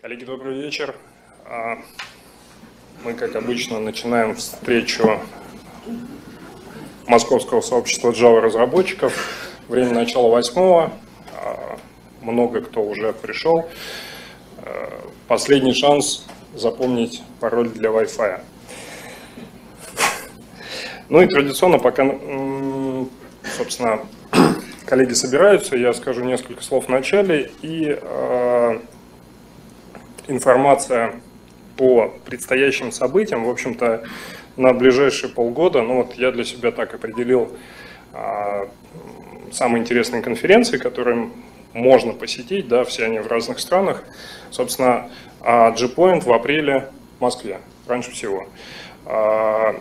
Коллеги, добрый вечер. А, мы, как обычно, начинаем встречу Московского сообщества Java разработчиков. Время начала восьмого. А, много кто уже пришел. А, последний шанс запомнить пароль для Wi-Fi. Ну и традиционно, пока, собственно, коллеги собираются, я скажу несколько слов в начале и информация по предстоящим событиям, в общем-то, на ближайшие полгода, ну вот я для себя так определил а, самые интересные конференции, которые можно посетить, да, все они в разных странах. Собственно, а, G-Point в апреле в Москве, раньше всего. А,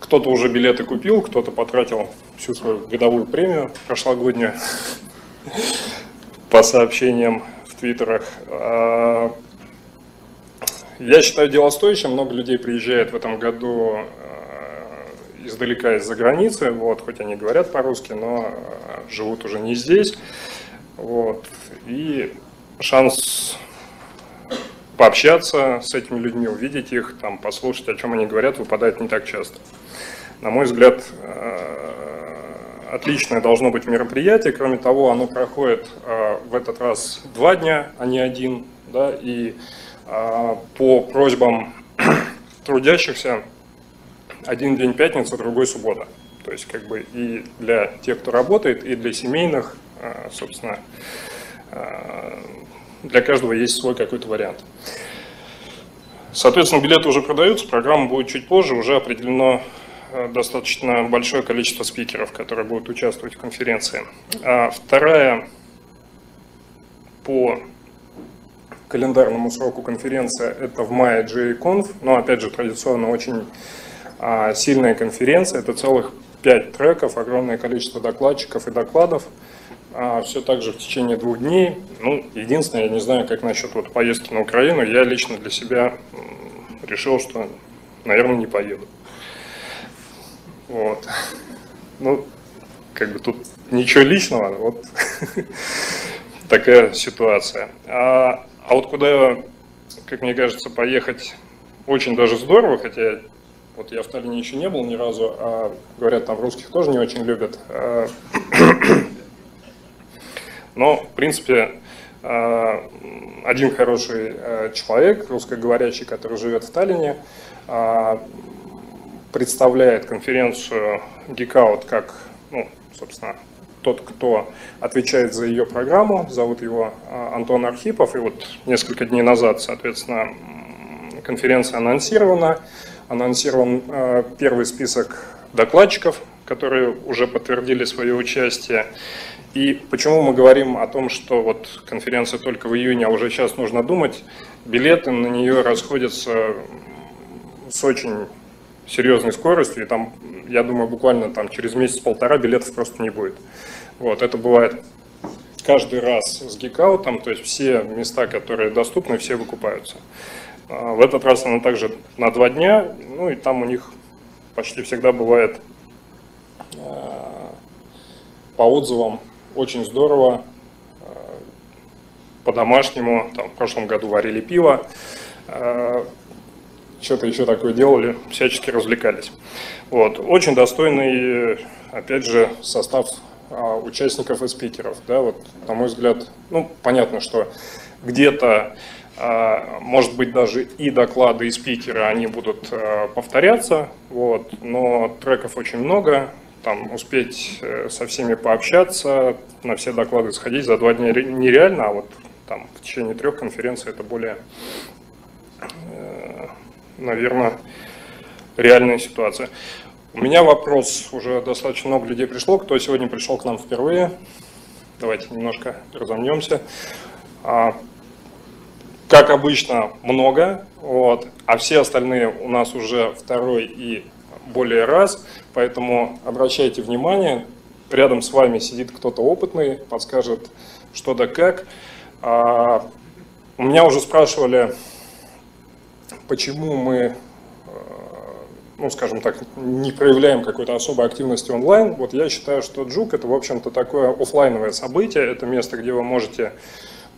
кто-то уже билеты купил, кто-то потратил всю свою годовую премию прошлогоднюю по сообщениям твиттерах. А, я считаю дело стоящим, много людей приезжает в этом году а, издалека из-за границы, вот, хоть они говорят по-русски, но а, живут уже не здесь. Вот, и шанс пообщаться с этими людьми, увидеть их, там, послушать, о чем они говорят, выпадает не так часто. На мой взгляд, отличное должно быть мероприятие. Кроме того, оно проходит а, в этот раз два дня, а не один. Да, и а, по просьбам трудящихся один день пятница, другой суббота. То есть как бы и для тех, кто работает, и для семейных, а, собственно, для каждого есть свой какой-то вариант. Соответственно, билеты уже продаются, программа будет чуть позже, уже определено Э, достаточно большое количество спикеров, которые будут участвовать в конференции. А вторая по календарному сроку конференция это в мае JConf, но опять же традиционно очень а, сильная конференция, это целых пять треков, огромное количество докладчиков и докладов, а, все так же в течение двух дней. Ну, единственное, я не знаю, как насчет вот поездки на Украину, я лично для себя решил, что, наверное, не поеду. Вот. Ну, как бы тут ничего личного, вот такая ситуация. А, а вот куда, как мне кажется, поехать очень даже здорово, хотя вот я в Таллине еще не был ни разу, а говорят, там русских тоже не очень любят. А, но, в принципе, а, один хороший а, человек, русскоговорящий, который живет в Таллине, представляет конференцию GeekOut как, ну, собственно, тот, кто отвечает за ее программу, зовут его а, Антон Архипов, и вот несколько дней назад, соответственно, конференция анонсирована, анонсирован а, первый список докладчиков, которые уже подтвердили свое участие. И почему мы говорим о том, что вот конференция только в июне, а уже сейчас нужно думать, билеты на нее расходятся с очень серьезной скоростью, и там, я думаю, буквально там через месяц-полтора билетов просто не будет. Вот, это бывает каждый раз с гикаутом, то есть все места, которые доступны, все выкупаются. А, в этот раз она также на два дня, ну и там у них почти всегда бывает а, по отзывам очень здорово, а, по-домашнему, там в прошлом году варили пиво, что-то еще такое делали, всячески развлекались. Вот. Очень достойный, опять же, состав а, участников и спикеров. Да, вот, на мой взгляд, ну, понятно, что где-то, а, может быть, даже и доклады, и спикеры, они будут а, повторяться, вот, но треков очень много, там успеть э, со всеми пообщаться, на все доклады сходить за два дня нереально, а вот там в течение трех конференций это более наверное, реальная ситуация. У меня вопрос, уже достаточно много людей пришло, кто сегодня пришел к нам впервые. Давайте немножко разомнемся. А, как обычно, много, вот, а все остальные у нас уже второй и более раз, поэтому обращайте внимание, рядом с вами сидит кто-то опытный, подскажет что да как. А, у меня уже спрашивали почему мы, э, ну, скажем так, не проявляем какой-то особой активности онлайн, вот я считаю, что Джук это, в общем-то, такое офлайновое событие, это место, где вы можете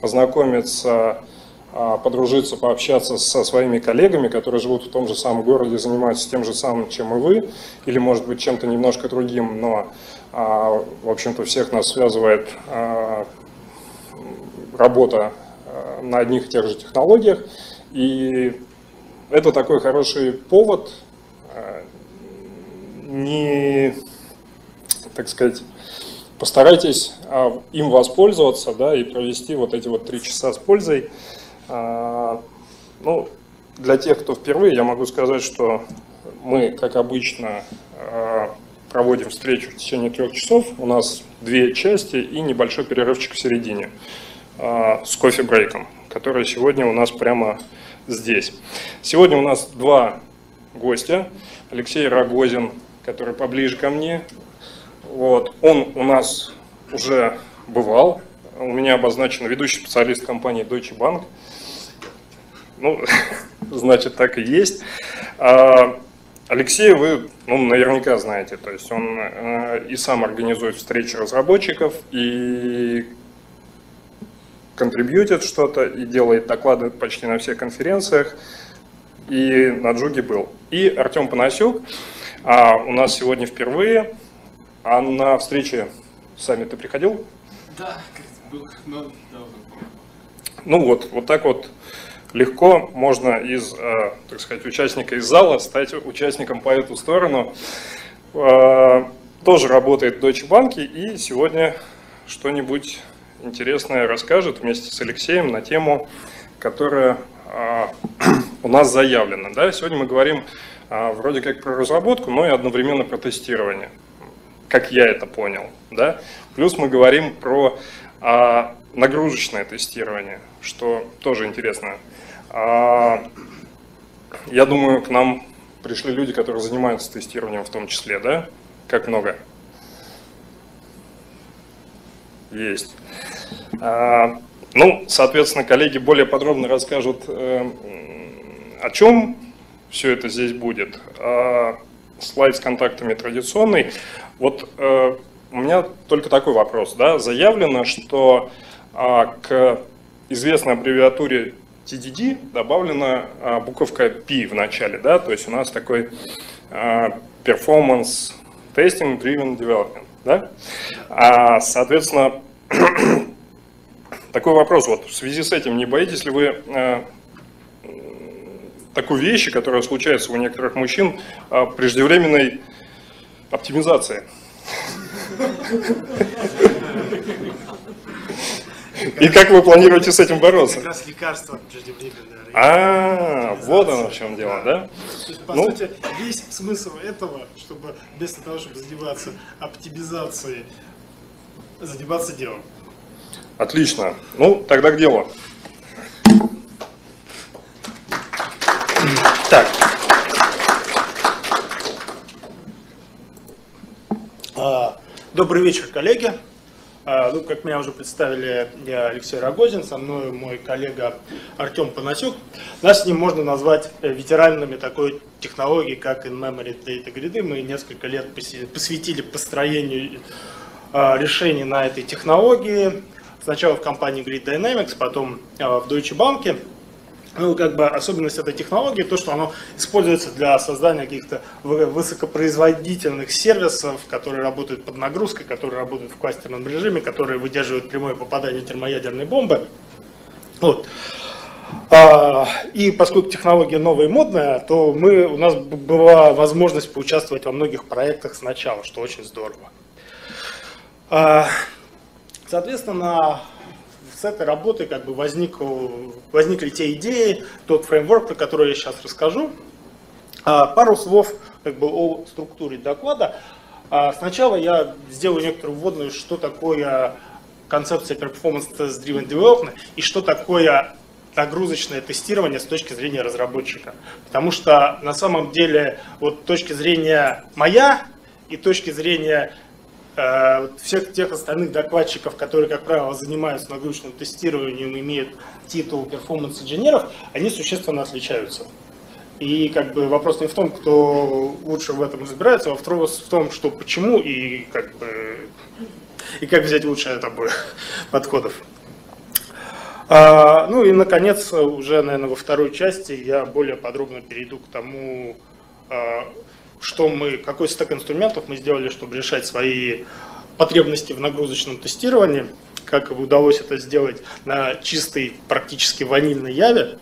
познакомиться, а, подружиться, пообщаться со своими коллегами, которые живут в том же самом городе, занимаются тем же самым, чем и вы, или, может быть, чем-то немножко другим, но, а, в общем-то, всех нас связывает а, работа на одних и тех же технологиях. И это такой хороший повод не, так сказать, постарайтесь им воспользоваться, да, и провести вот эти вот три часа с пользой. А, ну, для тех, кто впервые, я могу сказать, что мы, как обычно, а, проводим встречу в течение трех часов. У нас две части и небольшой перерывчик в середине а, с кофе-брейком, который сегодня у нас прямо здесь. Сегодня у нас два гостя. Алексей Рогозин, который поближе ко мне. Вот. Он у нас уже бывал. У меня обозначен ведущий специалист компании Deutsche Bank – ну, значит, так и есть. А, Алексей вы ну, наверняка знаете, то есть он э, и сам организует встречи разработчиков, и контрибьютит что-то, и делает доклады почти на всех конференциях, и на Джуге был. И Артем Панасюк а у нас сегодня впервые, а на встрече сами ты приходил? Да, был, но Ну вот, вот так вот легко можно из, э, так сказать, участника из зала стать участником по эту сторону. Э, тоже работает в Deutsche Bank и сегодня что-нибудь интересное расскажет вместе с Алексеем на тему, которая э, у нас заявлена. Да? Сегодня мы говорим вроде как про разработку, но и одновременно про тестирование, как я это понял. Да? Плюс мы говорим про нагрузочное тестирование, что тоже интересно. А, я думаю, к нам пришли люди, которые занимаются тестированием в том числе, да? Как много? Есть. А, ну, соответственно, коллеги более подробно расскажут, э, о чем все это здесь будет. А, слайд с контактами традиционный. Вот э, у меня только такой вопрос. Да? Заявлено, что к известной аббревиатуре TDD добавлена а, буковка P в начале, да, то есть у нас такой а, Performance Testing Driven Development, да. А, соответственно, такой вопрос, вот в связи с этим, не боитесь ли вы а, такой вещи, которая случается у некоторых мужчин, а, преждевременной оптимизации? И как вы планируете с этим бороться? Как раз лекарство преждевременное. А, вот оно в чем дело, да? То есть, по ну, сути, весь смысл этого, чтобы вместо того, чтобы заниматься оптимизацией, заниматься делом. Отлично. Ну, тогда к делу. Так. А, добрый вечер, коллеги. А, ну, как меня уже представили, я Алексей Рогозин, со мной мой коллега Артем Панасюк. Нас с ним можно назвать э, ветеранами такой технологии, как in-memory data grid. Мы несколько лет посвятили построению а, решений на этой технологии. Сначала в компании Grid Dynamics, потом а, в Deutsche Bank ну, как бы особенность этой технологии, то, что оно используется для создания каких-то высокопроизводительных сервисов, которые работают под нагрузкой, которые работают в кластерном режиме, которые выдерживают прямое попадание термоядерной бомбы. Вот. А, и поскольку технология новая и модная, то мы, у нас была возможность поучаствовать во многих проектах сначала, что очень здорово. Соответственно, с этой работы как бы возник, возникли те идеи, тот фреймворк, про который я сейчас расскажу. А, пару слов как бы, о структуре доклада. А, сначала я сделаю некоторую вводную, что такое концепция Performance Test Driven Development и что такое нагрузочное тестирование с точки зрения разработчика. Потому что на самом деле вот точки зрения моя и точки зрения всех тех остальных докладчиков, которые, как правило, занимаются нагрузочным тестированием, имеют титул перформанс-инженеров, они существенно отличаются. И как бы вопрос не в том, кто лучше в этом разбирается, а вопрос в том, что почему и как бы и как взять лучшее от обоих подходов. А, ну и, наконец, уже, наверное, во второй части я более подробно перейду к тому, а, что мы, какой стек инструментов мы сделали, чтобы решать свои потребности в нагрузочном тестировании, как удалось это сделать на чистой, практически ванильной яве,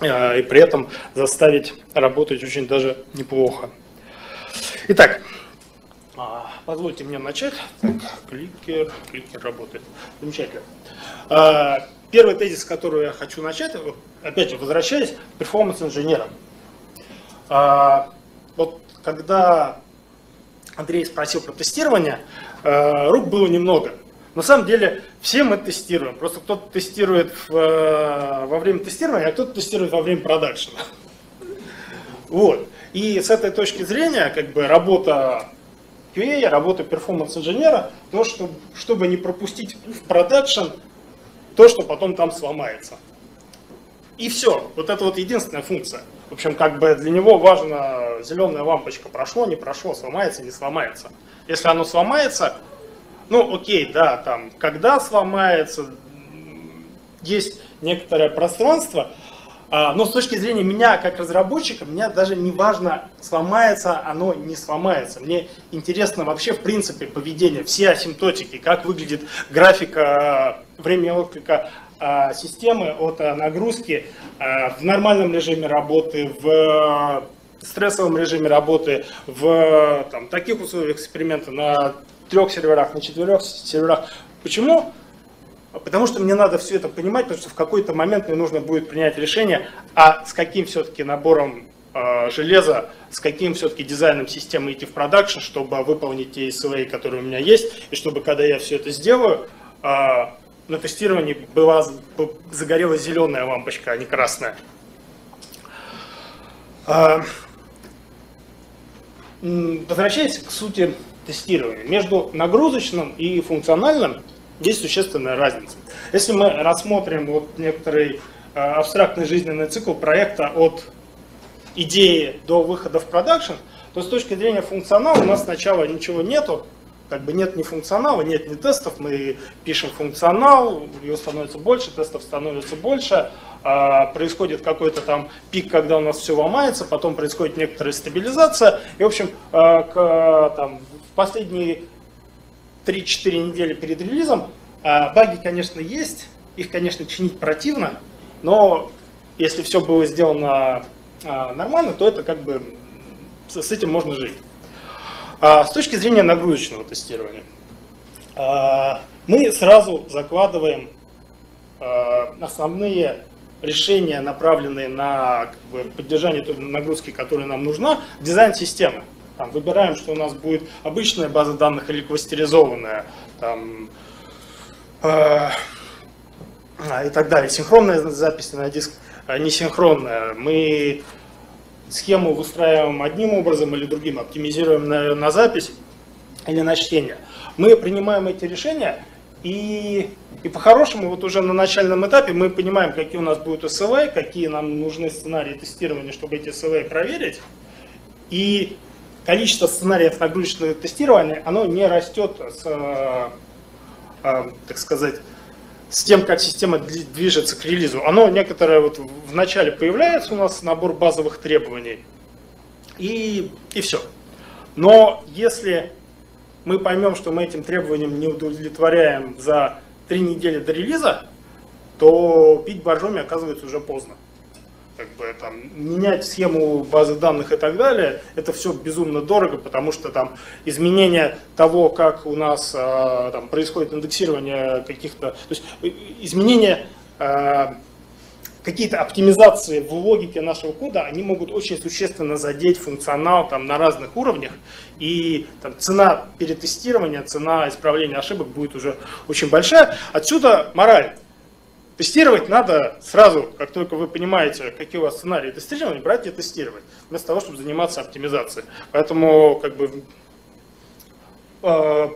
а, и при этом заставить работать очень даже неплохо. Итак, а, позвольте мне начать. Так, кликер, кликер работает. Замечательно. А, первый тезис, с которого я хочу начать, опять же, возвращаясь к перформанс-инженерам. Вот когда Андрей спросил про тестирование, рук было немного. На самом деле все мы тестируем. Просто кто-то тестирует в, во время тестирования, а кто-то тестирует во время продакшена. Вот. И с этой точки зрения, как бы работа QA, работа перформанс-инженера, то, чтобы, чтобы не пропустить в продакшн то, что потом там сломается. И все. Вот это вот единственная функция. В общем, как бы для него важно, зеленая лампочка прошло, не прошло, сломается, не сломается. Если оно сломается, ну окей, да, там, когда сломается, есть некоторое пространство, а, но с точки зрения меня, как разработчика, мне даже не важно, сломается оно, не сломается. Мне интересно вообще, в принципе, поведение, все асимптотики, как выглядит графика времени отклика системы от а, нагрузки в нормальном режиме работы, в стрессовом режиме работы, в там, таких условиях эксперимента на трех серверах, на четырех серверах. Почему? Потому что мне надо все это понимать, потому что в какой-то момент мне нужно будет принять решение, а с каким все-таки набором э, железа, с каким все-таки дизайном системы идти в продакшн, чтобы выполнить те SLA, которые у меня есть, и чтобы когда я все это сделаю, э, на тестировании была, загорелась зеленая лампочка, а не красная. Э, возвращаясь к сути тестирования, между нагрузочным и функциональным есть существенная разница. Если мы рассмотрим вот некоторый э, абстрактный жизненный цикл проекта от идеи до выхода в продакшн, то с точки зрения функционала у нас сначала ничего нету, как бы нет ни функционала, нет ни тестов, мы пишем функционал, его становится больше, тестов становится больше, а, происходит какой-то там пик, когда у нас все ломается, потом происходит некоторая стабилизация, и в общем э, к, там, в последние 3-4 недели перед релизом. А, баги, конечно, есть, их, конечно, чинить противно, но если все было сделано а, нормально, то это как бы с этим можно жить. А, с точки зрения нагрузочного тестирования, мы сразу закладываем основные решения, направленные на поддержание той нагрузки, которая нам нужна, дизайн системы. Там, выбираем, что у нас будет обычная база данных или кластеризованная, там, э, и так далее. Синхронная запись на диск, несинхронная. Мы схему выстраиваем одним образом или другим, оптимизируем на, на запись или на чтение. Мы принимаем эти решения, и, и по-хорошему, вот уже на начальном этапе мы понимаем, какие у нас будут SLA, какие нам нужны сценарии тестирования, чтобы эти SLA проверить. И количество сценариев нагрузочного тестирования, оно не растет с, э, э, так сказать, с тем, как система движется к релизу. Оно некоторое вот в начале появляется у нас набор базовых требований, и, и все. Но если мы поймем, что мы этим требованиям не удовлетворяем за три недели до релиза, то пить боржоми оказывается уже поздно как бы там менять схему базы данных и так далее, это все безумно дорого, потому что там изменение того, как у нас э, там, происходит индексирование каких-то, то есть изменение э, какие-то оптимизации в логике нашего кода, они могут очень существенно задеть функционал там, на разных уровнях, и там, цена перетестирования, цена исправления ошибок будет уже очень большая. Отсюда мораль. Тестировать надо сразу, как только вы понимаете, какие у вас сценарии тестирования, брать и тестировать, вместо того, чтобы заниматься оптимизацией. Поэтому как бы, э,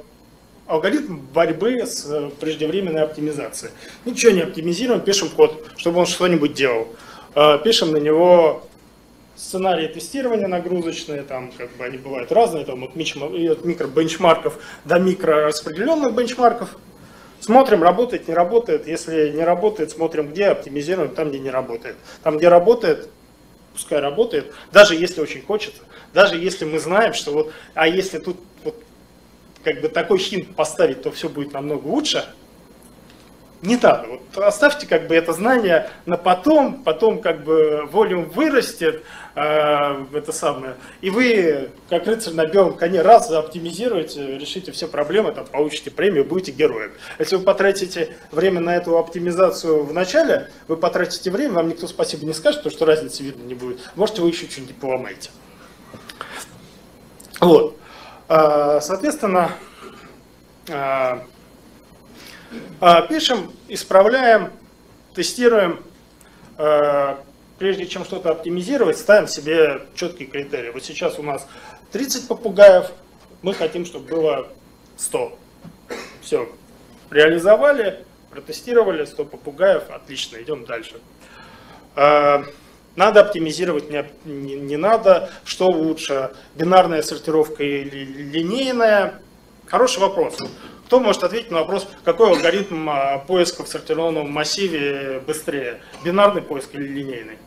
алгоритм борьбы с преждевременной оптимизацией. Ничего не оптимизируем, пишем код, чтобы он что-нибудь делал. Э, пишем на него сценарии тестирования нагрузочные, там как бы они бывают разные, там от, микро, от микробенчмарков до микрораспределенных бенчмарков. Смотрим, работает, не работает. Если не работает, смотрим, где, оптимизируем там, где не работает. Там, где работает, пускай работает, даже если очень хочется, даже если мы знаем, что вот, а если тут вот, как бы такой хинт поставить, то все будет намного лучше, не надо. Вот оставьте как бы это знание на потом, потом как бы волюм вырастет, э, это самое, и вы, как рыцарь на белом коне, раз оптимизируете, решите все проблемы, там, получите премию, будете героем. Если вы потратите время на эту оптимизацию в начале, вы потратите время, вам никто спасибо не скажет, потому что разницы видно не будет. Можете вы еще что-нибудь поломаете. Вот. Э, соответственно, а, пишем, исправляем, тестируем. А, прежде чем что-то оптимизировать, ставим себе четкие критерии. Вот сейчас у нас 30 попугаев, мы хотим, чтобы было 100. Все, реализовали, протестировали, 100 попугаев, отлично, идем дальше. А, надо оптимизировать, не, не, не надо. Что лучше, бинарная сортировка или линейная? Хороший вопрос. Кто может ответить на вопрос, какой алгоритм а, поиска в сортированном массиве быстрее? Бинарный поиск или линейный?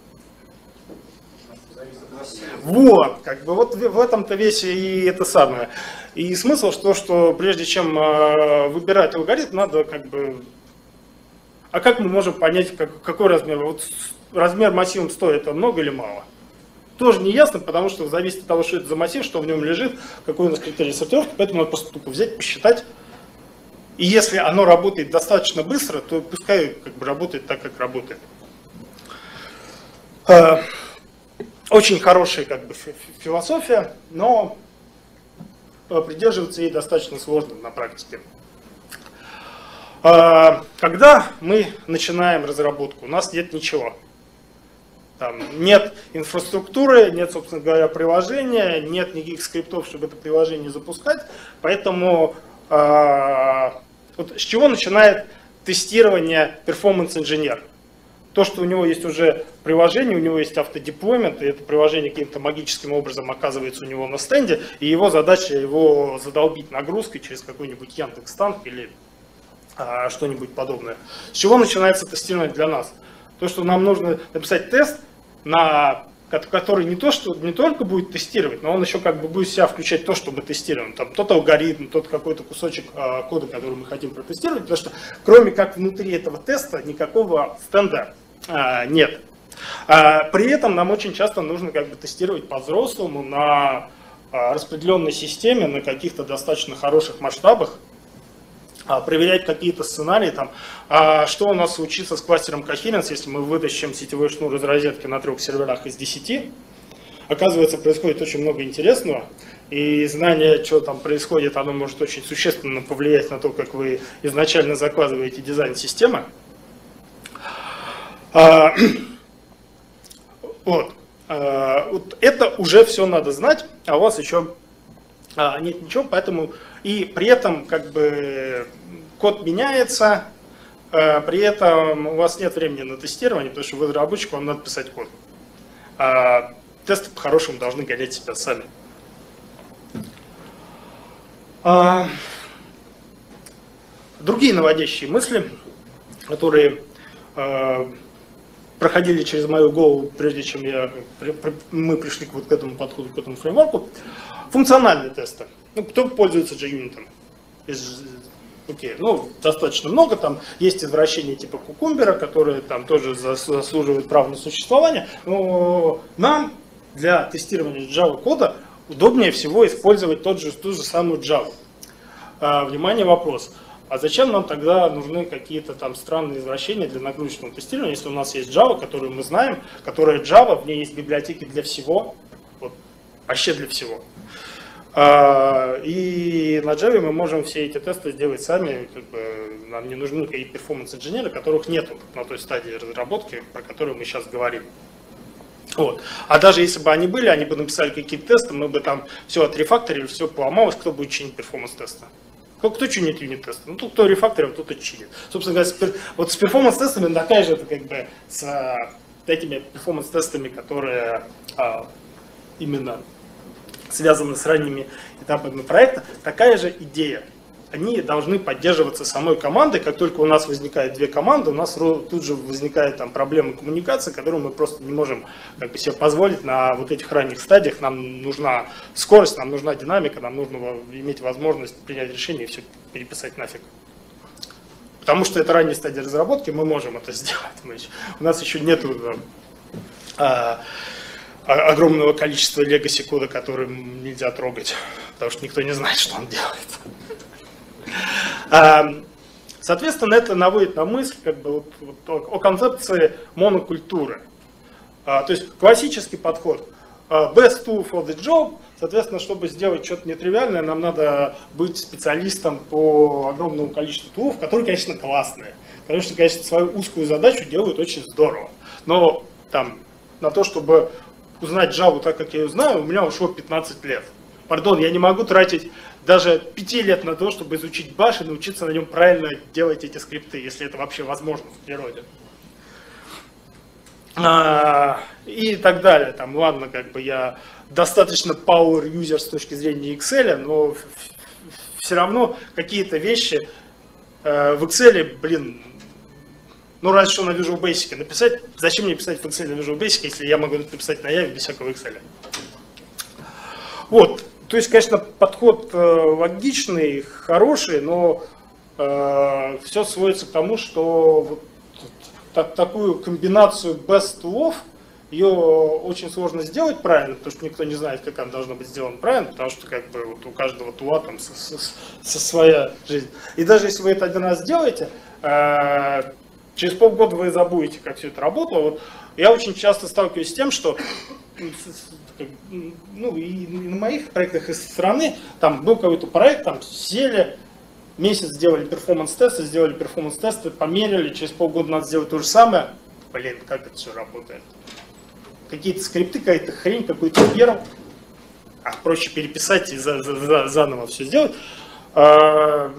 Вот, как бы вот в этом-то весь и это самое. И смысл, что, что прежде чем э, выбирать алгоритм, надо как бы... А как мы можем понять, как, какой размер? Вот размер массивом 100 это много или мало? Тоже не ясно, потому что зависит от того, что это за массив, что в нем лежит, какой у нас критерий сортировки, поэтому надо просто тупо взять, посчитать, и если оно работает достаточно быстро, то пускай как бы работает так, как работает. Э, очень хорошая как бы, философия, но придерживаться ей достаточно сложно на практике. Э, когда мы начинаем разработку, у нас нет ничего. Там нет инфраструктуры, нет, собственно говоря, приложения, нет никаких скриптов, чтобы это приложение запускать, поэтому вот с чего начинает тестирование перформанс-инженер? То, что у него есть уже приложение, у него есть автодеплоймент, и это приложение каким-то магическим образом оказывается у него на стенде, и его задача его задолбить нагрузкой через какой-нибудь Яндекс Танк или а, что-нибудь подобное. С чего начинается тестирование для нас? То, что нам нужно написать тест на который не то, что не только будет тестировать, но он еще как бы будет в себя включать то, что мы тестируем. Там тот алгоритм, тот какой-то кусочек э, кода, который мы хотим протестировать, потому что кроме как внутри этого теста никакого стенда э, нет. А, при этом нам очень часто нужно как бы тестировать по-взрослому на э, распределенной системе, на каких-то достаточно хороших масштабах, проверять какие-то сценарии, там, а что у нас случится с кластером Coherence, если мы вытащим сетевой шнур из розетки на трех серверах из 10. Оказывается, происходит очень много интересного, и знание, что там происходит, оно может очень существенно повлиять на то, как вы изначально закладываете дизайн системы. А, вот. А, вот это уже все надо знать, а у вас еще а, нет ничего, поэтому и при этом как бы код меняется, а, при этом у вас нет времени на тестирование, потому что вы разработчик, вам надо писать код. А тесты по-хорошему должны гореть себя сами. А, другие наводящие мысли, которые а, проходили через мою голову, прежде чем я, мы пришли к вот к этому подходу, к этому фреймворку. Функциональные тесты. Ну, кто пользуется JUnit? Окей, ну, достаточно много, там есть извращения типа кукумбера, которые там тоже заслуживают права на существование, но нам для тестирования Java кода удобнее всего использовать тот же, ту же самую Java. А, внимание, вопрос. А зачем нам тогда нужны какие-то там странные извращения для нагрузочного тестирования, если у нас есть Java, которую мы знаем, которая Java, в ней есть библиотеки для всего, вот, вообще для всего. А, и на Java мы можем все эти тесты сделать сами, как бы нам не нужны какие-то перформанс-инженеры, которых нету на той стадии разработки, про которую мы сейчас говорим. Вот. А даже если бы они были, они бы написали какие-то тесты, мы бы там все отрефакторили, все поломалось, кто будет чинить перформанс-тесты? Кто, кто чинит юнит-тесты? Ну, тут кто рефакторил, кто-то чинит. Собственно говоря, вот с перформанс-тестами такая же, это как бы с а, этими перформанс-тестами, которые а, именно связаны с ранними этапами проекта, такая же идея. они должны поддерживаться самой командой. Как только у нас возникает две команды, у нас тут же возникает там проблема коммуникации, которую мы просто не можем как бы, себе позволить на вот этих ранних стадиях. Нам нужна скорость, нам нужна динамика, нам нужно иметь возможность принять решение и все переписать нафиг. Потому что это ранняя стадия разработки, мы можем это сделать. Мы еще, у нас еще нет а, огромного количества legacy кода, который нельзя трогать, потому что никто не знает, что он делает. А, соответственно, это наводит на мысль как бы, вот, вот, о концепции монокультуры. А, то есть классический подход. А, best tool for the job. Соответственно, чтобы сделать что-то нетривиальное, нам надо быть специалистом по огромному количеству тулов, которые, конечно, классные. Конечно, конечно, свою узкую задачу делают очень здорово. Но там на то, чтобы узнать Java так, как я ее знаю, у меня ушло 15 лет. Пардон, я не могу тратить даже 5 лет на то, чтобы изучить Bash и научиться на нем правильно делать эти скрипты, если это вообще возможно в природе. А, и так далее. Там, ладно, как бы я достаточно power user с точки зрения Excel, но все равно какие-то вещи э, в Excel, блин, ну, разве что на Visual Basic написать. Зачем мне писать в Excel на Visual Basic, если я могу написать на Java без всякого Excel? Вот. То есть, конечно, подход э, логичный, хороший, но э, все сводится к тому, что вот так, такую комбинацию best love ее очень сложно сделать правильно, потому что никто не знает, как она должна быть сделана правильно, потому что как бы вот у каждого тула там со, со, со своя жизнь. И даже если вы это один раз сделаете, э, Через полгода вы забудете, как все это работало. Вот я очень часто сталкиваюсь с тем, что ну, и на моих проектах из страны, там был какой-то проект, там сели, месяц сделали перформанс-тесты, сделали перформанс-тесты, померили, через полгода надо сделать то же самое. Блин, как это все работает? Какие-то скрипты, какая-то хрень, какой-то перл. А проще переписать и за, за, за, заново все сделать. А,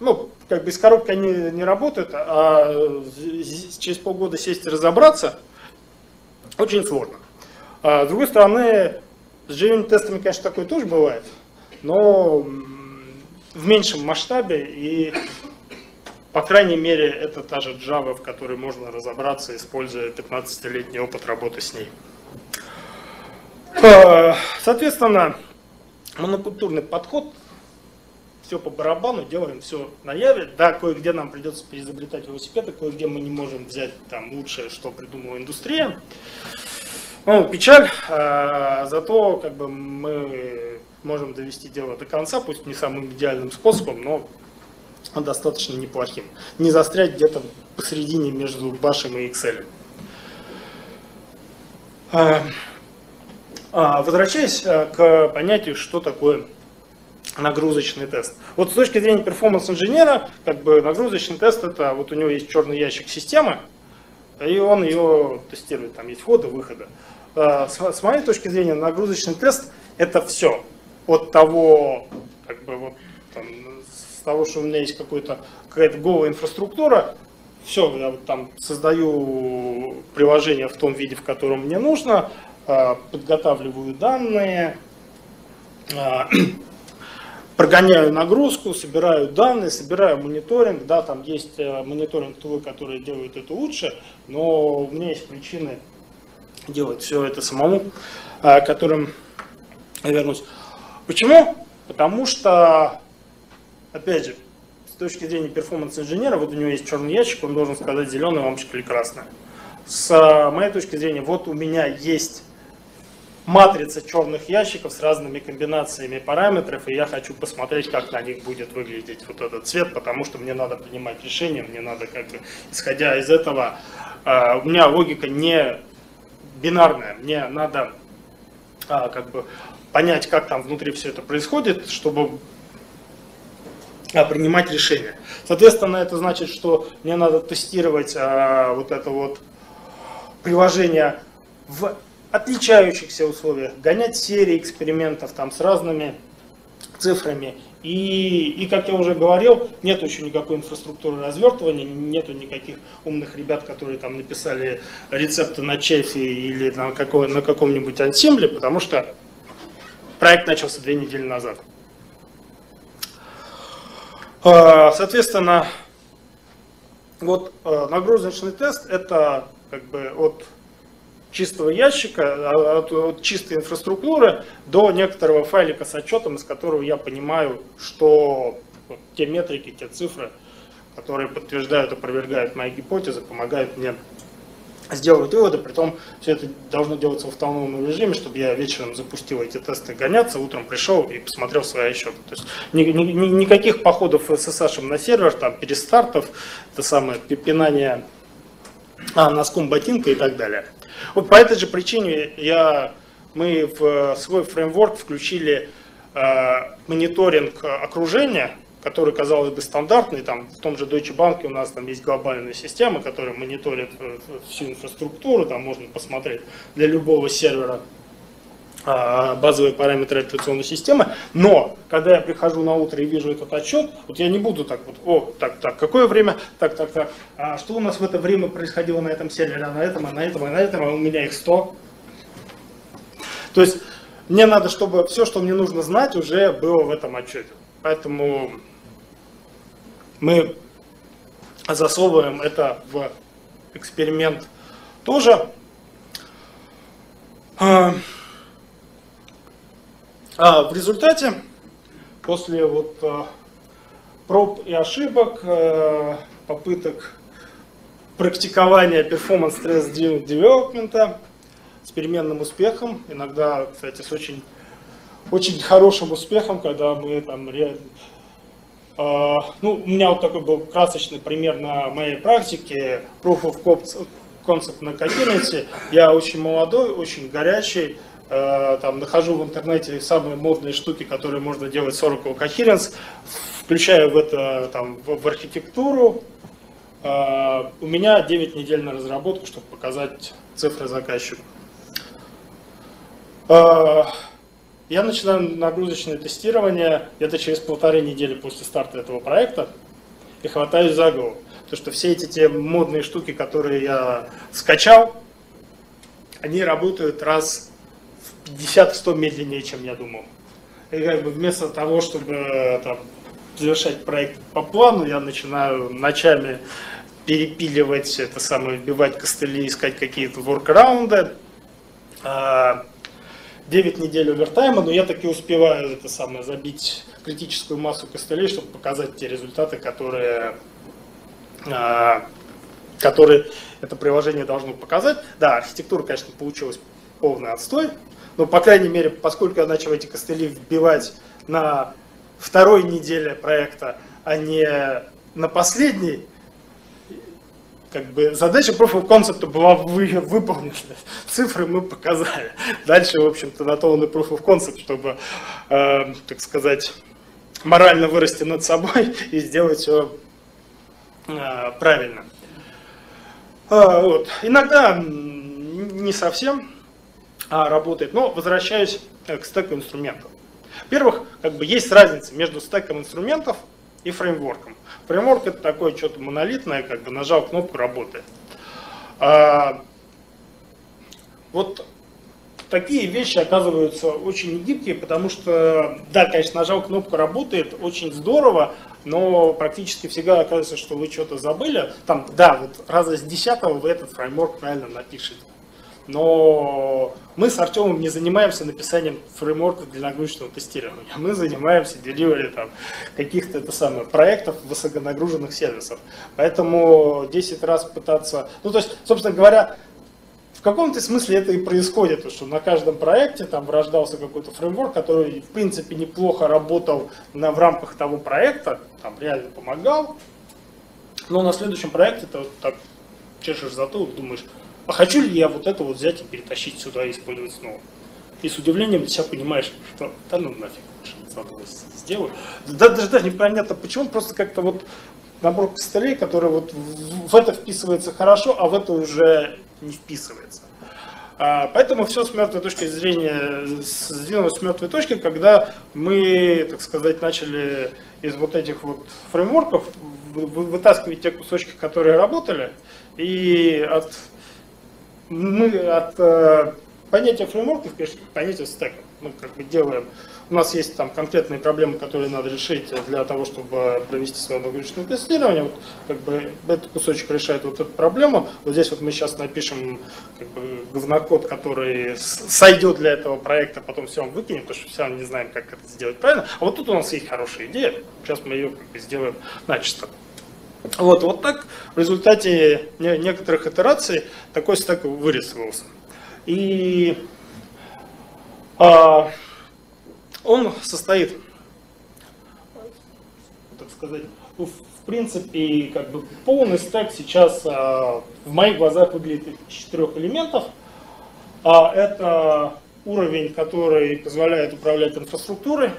ну, как бы из коробки они не работают, а через полгода сесть и разобраться очень сложно. А с другой стороны, с JVM-тестами, конечно, такое тоже бывает, но в меньшем масштабе и, по крайней мере, это та же Java, в которой можно разобраться, используя 15-летний опыт работы с ней. А, соответственно, монокультурный подход все по барабану, делаем все на Яве. Да, кое-где нам придется переизобретать велосипеды, кое-где мы не можем взять там лучшее, что придумала индустрия. Ну, печаль, а, зато как бы мы можем довести дело до конца, пусть не самым идеальным способом, но достаточно неплохим. Не застрять где-то посередине между Башем и Excel. А, а, возвращаясь а, к понятию, что такое нагрузочный тест. Вот с точки зрения перформанс-инженера, как бы нагрузочный тест это вот у него есть черный ящик системы, и он ее тестирует, там есть входы, выходы. А, с моей точки зрения, нагрузочный тест это все. От того, как бы вот там, с того, что у меня есть какой-то какая-то голая инфраструктура, все, я вот там создаю приложение в том виде, в котором мне нужно, а, подготавливаю данные, а, прогоняю нагрузку, собираю данные, собираю мониторинг. Да, там есть э, мониторинг тулы, которые делают это лучше, но у меня есть причины делать все это самому, э, которым я вернусь. Почему? Потому что, опять же, с точки зрения перформанс-инженера, вот у него есть черный ящик, он должен сказать зеленый лампочка или красная. С э, моей точки зрения, вот у меня есть матрица черных ящиков с разными комбинациями параметров, и я хочу посмотреть, как на них будет выглядеть вот этот цвет, потому что мне надо принимать решение, мне надо как бы, исходя из этого, э, у меня логика не бинарная, мне надо э, как бы понять, как там внутри все это происходит, чтобы а, принимать решения. Соответственно, это значит, что мне надо тестировать а, вот это вот приложение в отличающихся условиях, гонять серии экспериментов там с разными цифрами. И, и, как я уже говорил, нет еще никакой инфраструктуры развертывания, нету никаких умных ребят, которые там написали рецепты на чефе или на, какой, на каком-нибудь ансембле, потому что проект начался две недели назад. А, соответственно, вот э, нагрузочный тест это как бы от чистого ящика, а, от, от чистой инфраструктуры до некоторого файлика с отчетом, из которого я понимаю, что вот, те метрики, те цифры, которые подтверждают, опровергают мои гипотезы, помогают мне сделать выводы, при том все это должно делаться в автономном режиме, чтобы я вечером запустил эти тесты гоняться, утром пришел и посмотрел свои отчеты. То есть ни, ни, никаких походов с SSH на сервер, там перестартов, это самое пинание а, носком ботинка и так далее. Вот по этой же причине я, мы в свой фреймворк включили э, мониторинг окружения, который, казалось бы, стандартный. Там, в том же Deutsche Bank у нас там есть глобальная система, которая мониторит э, всю инфраструктуру, там можно посмотреть для любого сервера базовые параметры операционной системы, но когда я прихожу на утро и вижу этот отчет, вот я не буду так вот, о, так, так, какое время, так, так, так, а что у нас в это время происходило на этом сервере, а на этом, а на этом, а на этом, а у меня их 100. То есть мне надо, чтобы все, что мне нужно знать, уже было в этом отчете. Поэтому мы засовываем это в эксперимент тоже. А, в результате, после вот а, проб и ошибок, а, попыток практикования performance stress development с переменным успехом, иногда, кстати, с очень, очень хорошим успехом, когда мы там реально ну, у меня вот такой был красочный пример на моей практике, Proof of Concept на когеренции. Я очень молодой, очень горячий, там нахожу в интернете самые модные штуки, которые можно делать с Oracle Coherence, включаю в это там, в, в архитектуру. Uh, у меня 9 недель на разработку, чтобы показать цифры заказчику. Я начинаю нагрузочное тестирование где-то через полторы недели после старта этого проекта и хватаюсь за голову. Потому что все эти те модные штуки, которые я скачал, они работают раз 50-100 медленнее, чем я думал. И как бы вместо того, чтобы там, завершать проект по плану, я начинаю ночами перепиливать это самое, вбивать костыли, искать какие-то воркараунды. 9 недель овертайма, но я таки успеваю это самое забить критическую массу костылей, чтобы показать те результаты, которые, а, которые это приложение должно показать. Да, архитектура, конечно, получилась полный отстой, но, по крайней мере, поскольку я начал эти костыли вбивать на второй неделе проекта, а не на последней, как бы задача Proof of Concept была вы, выполнена, цифры мы показали. Дальше, в общем-то, на то он и Proof of Concept, чтобы, э, так сказать, морально вырасти над собой и сделать все э, правильно. Э, вот. Иногда не совсем работает, но возвращаюсь к стеку инструментов. Во-первых, как бы есть разница между стеком инструментов и фреймворком. Фреймворк это такое что-то монолитное, как бы нажал кнопку, работает. А, вот такие вещи оказываются очень гибкие, потому что, да, конечно, нажал кнопку, работает, очень здорово, но практически всегда оказывается, что вы что-то забыли. Там, да, вот раза с десятого вы этот фреймворк правильно напишете. Но мы с Артемом не занимаемся написанием фреймворков для нагрузочного тестирования. Мы занимаемся деливери там, каких-то это самое, проектов высоконагруженных сервисов. Поэтому 10 раз пытаться... Ну, то есть, собственно говоря, в каком-то смысле это и происходит, что на каждом проекте там рождался какой-то фреймворк, который в принципе неплохо работал на, в рамках того проекта, там реально помогал, но на следующем проекте ты вот так чешешь затылок, думаешь, а хочу ли я вот это вот взять и перетащить сюда и использовать снова? И с удивлением себя понимаешь, что да ну нафиг, сделаю. Да, даже, даже непонятно почему, просто как-то вот набор костылей, который вот в это вписывается хорошо, а в это уже не вписывается. А, поэтому все с мертвой точки зрения сдвинулось с мертвой точки, когда мы, так сказать, начали из вот этих вот фреймворков вытаскивать те кусочки, которые работали, и от мы от э, понятия фреймворков перешли к понятию стека. Мы как бы делаем у нас есть там конкретные проблемы, которые надо решить для того, чтобы провести свое нагрузочное тестирование. Вот, как бы этот кусочек решает вот эту проблему. Вот здесь вот мы сейчас напишем как бы, говнокод, который сойдет для этого проекта, потом все выкинем, потому что все не знаем, как это сделать правильно. А вот тут у нас есть хорошая идея. Сейчас мы ее как бы, сделаем начисто. Вот, вот так в результате некоторых итераций такой стек вырисовался. И а, он состоит, так сказать, в принципе, как бы полный стек сейчас а, в моих глазах выглядит из четырех элементов. А, это уровень, который позволяет управлять инфраструктурой,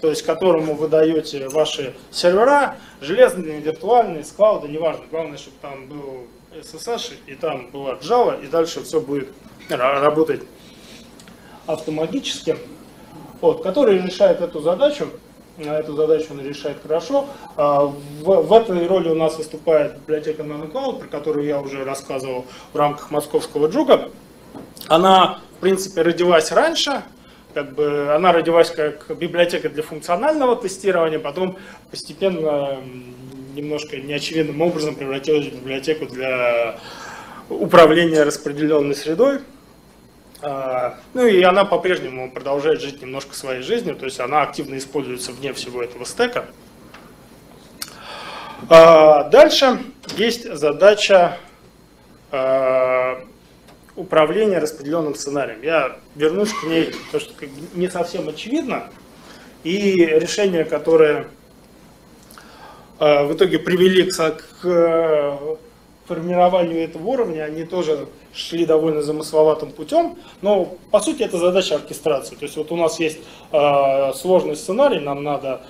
то есть которому вы даете ваши сервера, железные, виртуальные, с клауда, неважно. Главное, чтобы там был SSH и там была Java, и дальше все будет работать автоматически, вот, который решает эту задачу. Эту задачу он решает хорошо. А, в, в этой роли у нас выступает библиотека NanoCloud, про которую я уже рассказывал в рамках московского джуга. Она, в принципе, родилась раньше, как бы она родилась как библиотека для функционального тестирования, потом постепенно немножко неочевидным образом превратилась в библиотеку для управления распределенной средой. А, ну и она по-прежнему продолжает жить немножко своей жизнью, то есть она активно используется вне всего этого стека. А, дальше есть задача управления распределенным сценарием. Я вернусь к ней, потому что не совсем очевидно. И решения, которые в итоге привели к формированию этого уровня, они тоже шли довольно замысловатым путем, но по сути это задача оркестрации. То есть вот у нас есть э, сложный сценарий, нам надо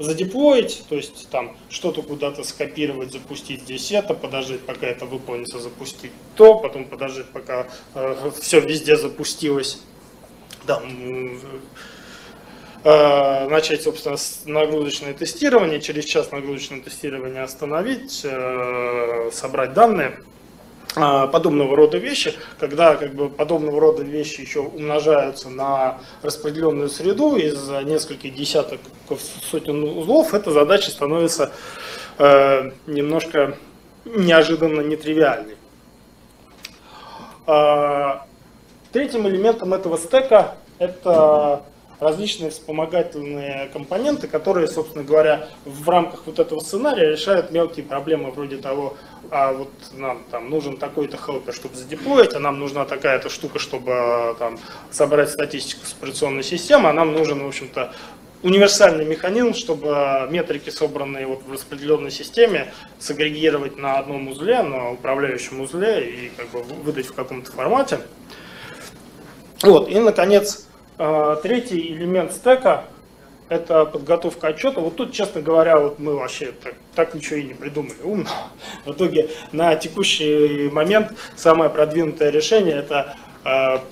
задеплоить, то есть там что-то куда-то скопировать, запустить здесь это, подождать, пока это выполнится, запустить то, потом подождать, пока э, все везде запустилось. Да, э, начать, собственно, нагрузочное тестирование, через час нагрузочное тестирование остановить, э, собрать данные. А, подобного рода вещи, когда как бы, подобного рода вещи еще умножаются на распределенную среду из нескольких десяток сотен узлов, эта задача становится э, немножко неожиданно нетривиальной. Э, третьим элементом этого стека это различные вспомогательные компоненты, которые, собственно говоря, в рамках вот этого сценария решают мелкие проблемы вроде того, а вот нам там нужен такой-то хелпер, чтобы задеплоить, а нам нужна такая-то штука, чтобы там собрать статистику с операционной системы, а нам нужен, в общем-то, универсальный механизм, чтобы метрики, собранные вот в распределенной системе, сагрегировать на одном узле, на управляющем узле и как бы выдать в каком-то формате. Вот, и, наконец, а, третий элемент стека – это подготовка отчета. Вот тут, честно говоря, вот мы вообще так, так ничего и не придумали умно. В итоге на текущий момент самое продвинутое решение – это а,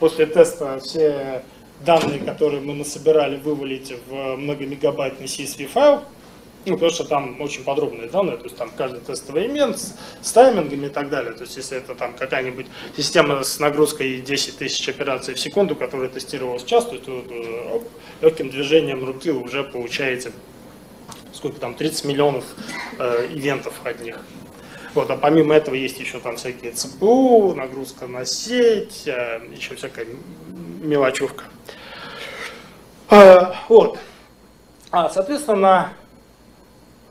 после теста все данные, которые мы насобирали, вывалить в многомегабайтный CSV файл, ну, потому что там очень подробные данные, то есть там каждый тестовый элемент с, с таймингами и так далее. То есть если это там какая-нибудь система с нагрузкой 10 тысяч операций в секунду, которая тестировалась час, то, то, то легким движением руки уже получаете сколько там, 30 миллионов э, ивентов одних. Вот, а помимо этого есть еще там всякие ЦПУ, нагрузка на сеть, э, еще всякая мелочевка. Э, вот. А, соответственно, а,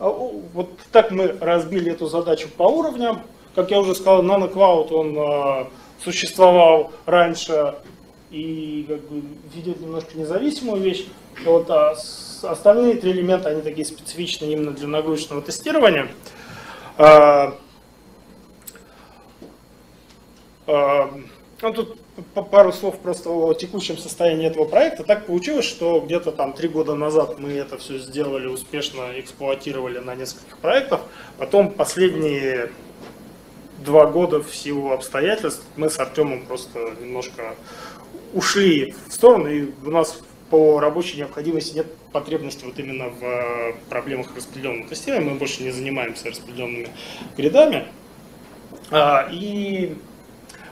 вот так мы разбили эту задачу по уровням. Как я уже сказал, NanoCloud, он а, существовал раньше и как бы ведет немножко независимую вещь. Вот, а остальные три элемента, они такие специфичные именно для нагрузочного тестирования. А, а, ну, тут пару слов просто о текущем состоянии этого проекта. Так получилось, что где-то там три года назад мы это все сделали, успешно эксплуатировали на нескольких проектах. Потом последние два года в силу обстоятельств мы с Артемом просто немножко ушли в сторону, и у нас по рабочей необходимости нет потребности вот именно в проблемах распределенного тестирования. Мы больше не занимаемся распределенными гридами. А, и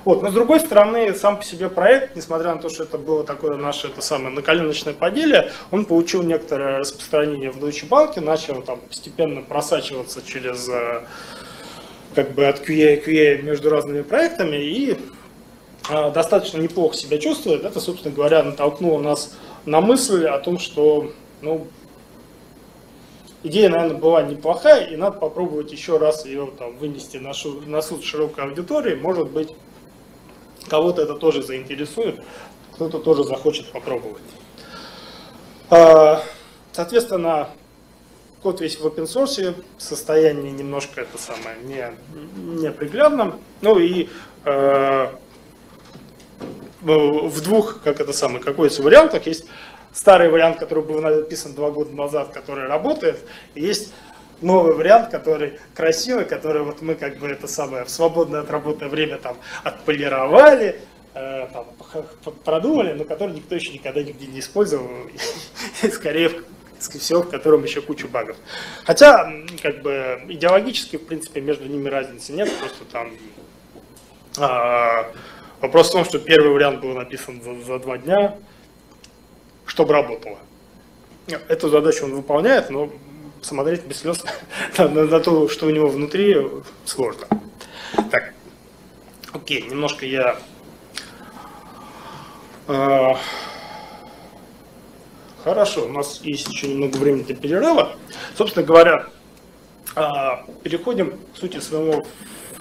Вот. Но с другой стороны, сам по себе проект, несмотря на то, что это было такое наше это самое наколеночное поделие, он получил некоторое распространение в Deutsche Bank, начал там постепенно просачиваться через э, как бы от QA QA между разными проектами и э, достаточно неплохо себя чувствует. Это, собственно говоря, натолкнуло нас на мысль о том, что ну, идея, наверное, была неплохая, и надо попробовать еще раз ее там, вынести на, суд широкой аудитории. Может быть, кого-то это тоже заинтересует, кто-то тоже захочет попробовать. А, соответственно, код весь в open source, состояние немножко это самое не, неприглядно. Ну и э, в двух, как это самое, какой-то вариантах есть старый вариант, который был написан два года назад, который работает, есть новый вариант, который красивый, который вот мы как бы это самое в свободное от работы время там отполировали, э, там, продумали, но который никто еще никогда нигде не использовал, и скорее всего, в котором еще куча багов. Хотя, как бы, идеологически, в принципе, между ними разницы нет, просто там а, вопрос в том, что первый вариант был написан за, за два дня, чтобы работало. Эту задачу он выполняет, но смотреть без слез на, на, на то, что у него внутри, сложно. Так, окей, немножко я... Э, хорошо, у нас есть еще немного времени для перерыва. Собственно говоря, э, переходим к сути своего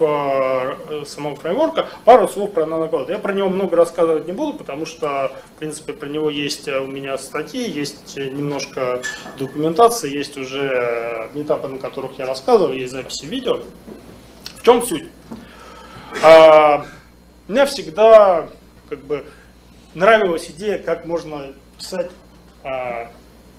Э, самого фреймворка. Пару слов про нанокод. Я про него много рассказывать не буду, потому что, в принципе, про него есть э, у меня статьи, есть немножко документации, есть уже метапы, на которых я рассказывал, есть записи видео. В чем суть? А, мне всегда как бы нравилась идея, как можно писать а,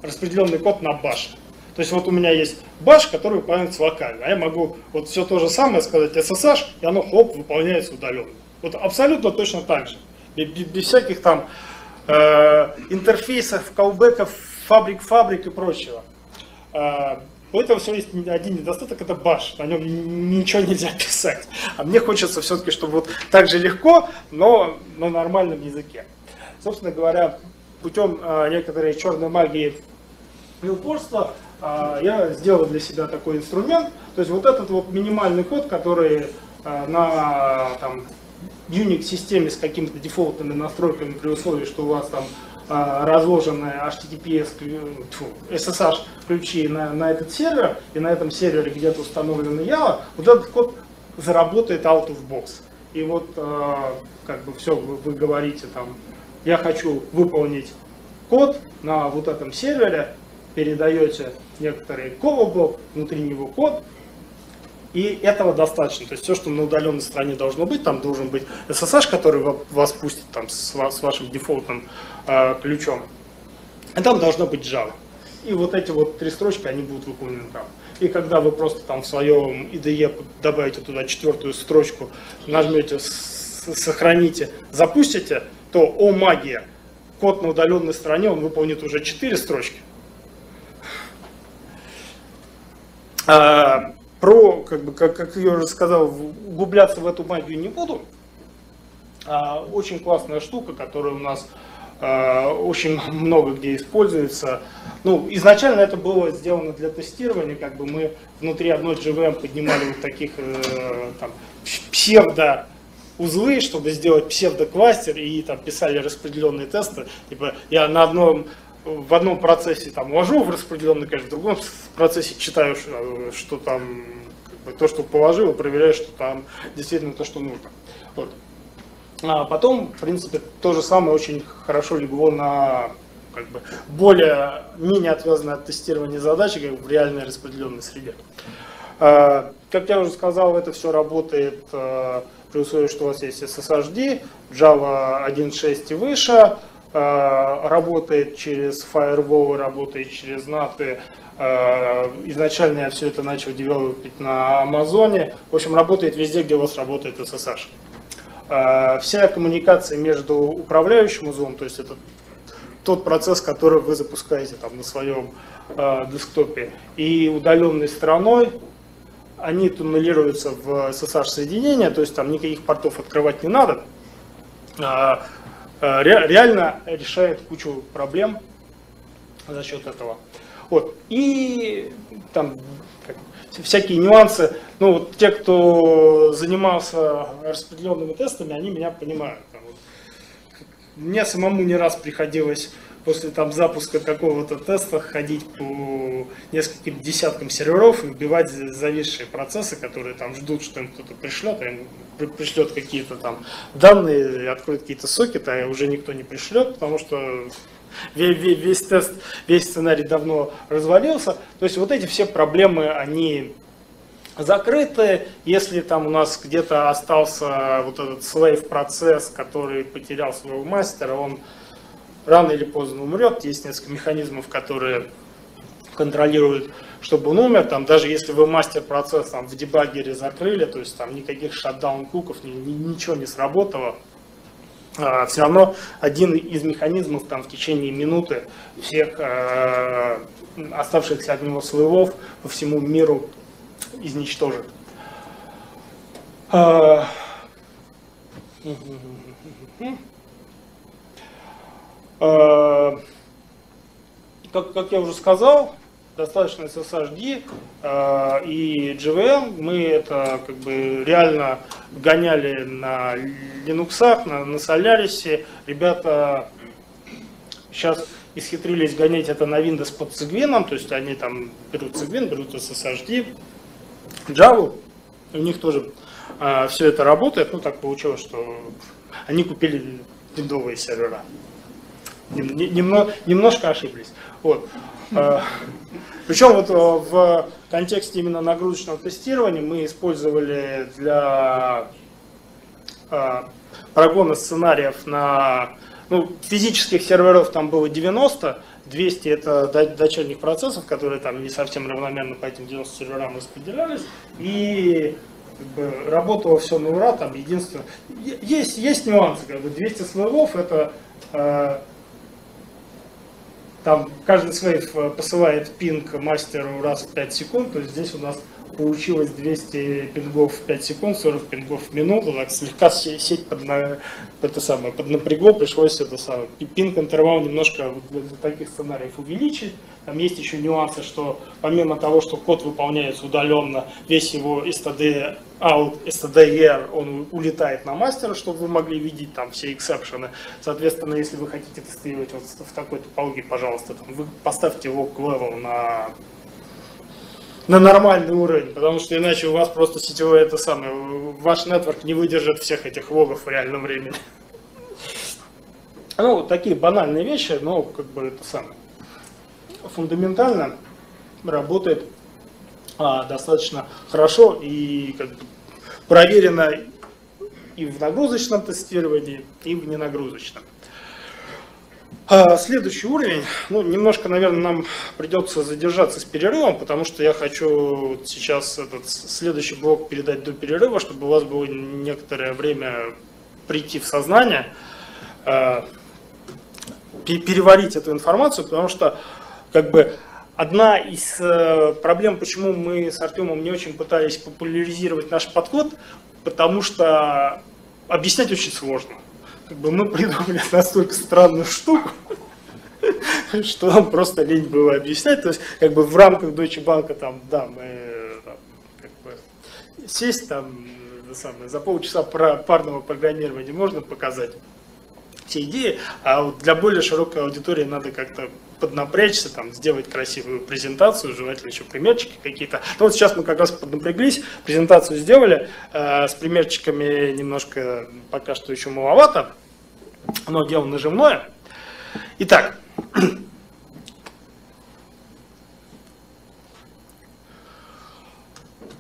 распределенный код на баш. То есть вот у меня есть баш, который выполняется локально, а я могу вот все то же самое сказать SSH, и оно хлоп выполняется удаленно. Вот абсолютно точно так же. Без, без всяких там э, интерфейсов, колбеков, фабрик-фабрик и прочего. Э, у этого все есть один недостаток, это баш, на нем ничего нельзя писать. А мне хочется все-таки, чтобы вот так же легко, но на нормальном языке. Собственно говоря, путем э, некоторой черной магии и упорства я сделал для себя такой инструмент. То есть вот этот вот минимальный код, который а, на там, Unix-системе с какими-то дефолтными настройками при условии, что у вас там а, разложены HTTPS, тьфу, SSH ключи на, на этот сервер, и на этом сервере где-то установлена Java, вот этот код заработает out of box. И вот как бы все, вы, вы говорите там, я хочу выполнить код на вот этом сервере, передаете некоторый колоблок, внутри него код, и этого достаточно. То есть все, что на удаленной стороне должно быть, там должен быть SSH, который вас пустит там с, вашим дефолтным э, ключом. И там должно быть Java. И вот эти вот три строчки, они будут выполнены там. И когда вы просто там в своем IDE добавите туда четвертую строчку, нажмете сохраните, запустите, то, о магия, код на удаленной стороне, он выполнит уже четыре строчки. А, про, как, бы, как, как я уже сказал, углубляться в эту магию не буду. А, очень классная штука, которая у нас а, очень много где используется. Ну, изначально это было сделано для тестирования, как бы мы внутри одной JVM поднимали вот таких э, там, псевдо узлы, чтобы сделать псевдокластер и там писали распределенные тесты. Типа я на одном в одном процессе там вложу в распределенный кэш, в другом процессе читаю, что, там как бы, то, что положил, проверяю, что там действительно то, что нужно. Вот. А потом, в принципе, то же самое очень хорошо легло на как бы, более менее отвязанное от тестирования задачи как в реальной распределенной среде. А, как я уже сказал, это все работает а, при условии, что у вас есть SSHD, Java 1.6 и выше, Э, работает через Firewall, работает через NAT. Э, изначально я все это начал девелопить на Амазоне. В общем, работает везде, где у вас работает SSH. Э, вся коммуникация между управляющим узлом, то есть это тот процесс, который вы запускаете там на своем десктопе, и удаленной стороной, они туннелируются в SSH-соединение, то есть там никаких портов открывать не надо. А, а, реально решает кучу проблем за счет этого. Вот. И там как, всякие нюансы. Ну, вот те, кто занимался распределенными тестами, они меня понимают. Мне самому не раз приходилось после там, запуска какого-то теста ходить по нескольким десяткам серверов и убивать зависшие процессы, которые там ждут, что им кто-то пришлет, им пришлет какие-то там данные, откроет какие-то сокеты, а уже никто не пришлет, потому что весь, весь тест, весь сценарий давно развалился. То есть вот эти все проблемы, они закрыты. Если там у нас где-то остался вот этот slave процесс, который потерял своего мастера, он рано или поздно умрет. Есть несколько механизмов, которые контролируют, чтобы он умер. Там, даже если вы мастер-процесс там, в дебаггере закрыли, то есть там никаких шатдаун-куков, ни, ни, ничего не сработало, а, все равно один из механизмов там, в течение минуты всех а, оставшихся от него слоев по всему миру изничтожит. А, как, как я уже сказал, достаточно SSHD э, и GVM. Мы это как бы реально гоняли на Linux, на, на Solaris. Ребята сейчас исхитрились гонять это на Windows под Cygwin, то есть они там берут Cygwin, берут SSHD, Java, у них тоже э, все это работает. Ну так получилось, что они купили виндовые сервера немного, немножко ошиблись. Вот. А, Причем вот э, в контексте именно нагрузочного тестирования мы использовали для а, прогона сценариев на ну, физических серверов там было 90, 200 это дочерних процессов, которые там не совсем равномерно по этим 90 серверам распределялись. И как бы, работало все на ура, там единственное. Есть, есть нюансы, как бы 200 слоев это э, там каждый слейв э, посылает пинг мастеру раз в 5 секунд, то есть здесь у нас получилось 200 пингов в 5 секунд, 40 пингов в минуту, так слегка сеть под, на, это самое, под напрягло, пришлось это самое, пинг интервал немножко для таких сценариев увеличить. Там есть еще нюансы, что помимо того, что код выполняется удаленно, весь его std out, std он улетает на мастера, чтобы вы могли видеть там все эксепшены. Соответственно, если вы хотите тестировать вот в такой топологии, пожалуйста, там, вы поставьте log level на на нормальный уровень, потому что иначе у вас просто сетевой это самое, ваш нетворк не выдержит всех этих логов в реальном времени. Ну, такие банальные вещи, но как бы это самое фундаментально работает а, достаточно хорошо и как бы, проверено и в нагрузочном тестировании, и в ненагрузочном. А, следующий уровень, ну, немножко, наверное, нам придется задержаться с перерывом, потому что я хочу сейчас этот следующий блок передать до перерыва, чтобы у вас было некоторое время прийти в сознание, а, переварить эту информацию, потому что как бы одна из э, проблем, почему мы с Артемом не очень пытались популяризировать наш подход, потому что объяснять очень сложно. Как бы мы придумали настолько странную штуку, что нам просто лень было объяснять. То есть, как бы в рамках Deutsche Bank там, да, мы там, как бы, сесть там, самое, за полчаса про парного программирования можно показать все идеи, а вот для более широкой аудитории надо как-то поднапрячься, там, сделать красивую презентацию, желательно еще примерчики какие-то. Ну вот сейчас мы как раз поднапряглись, презентацию сделали, э, с примерчиками немножко пока что еще маловато, но дело нажимное. Итак,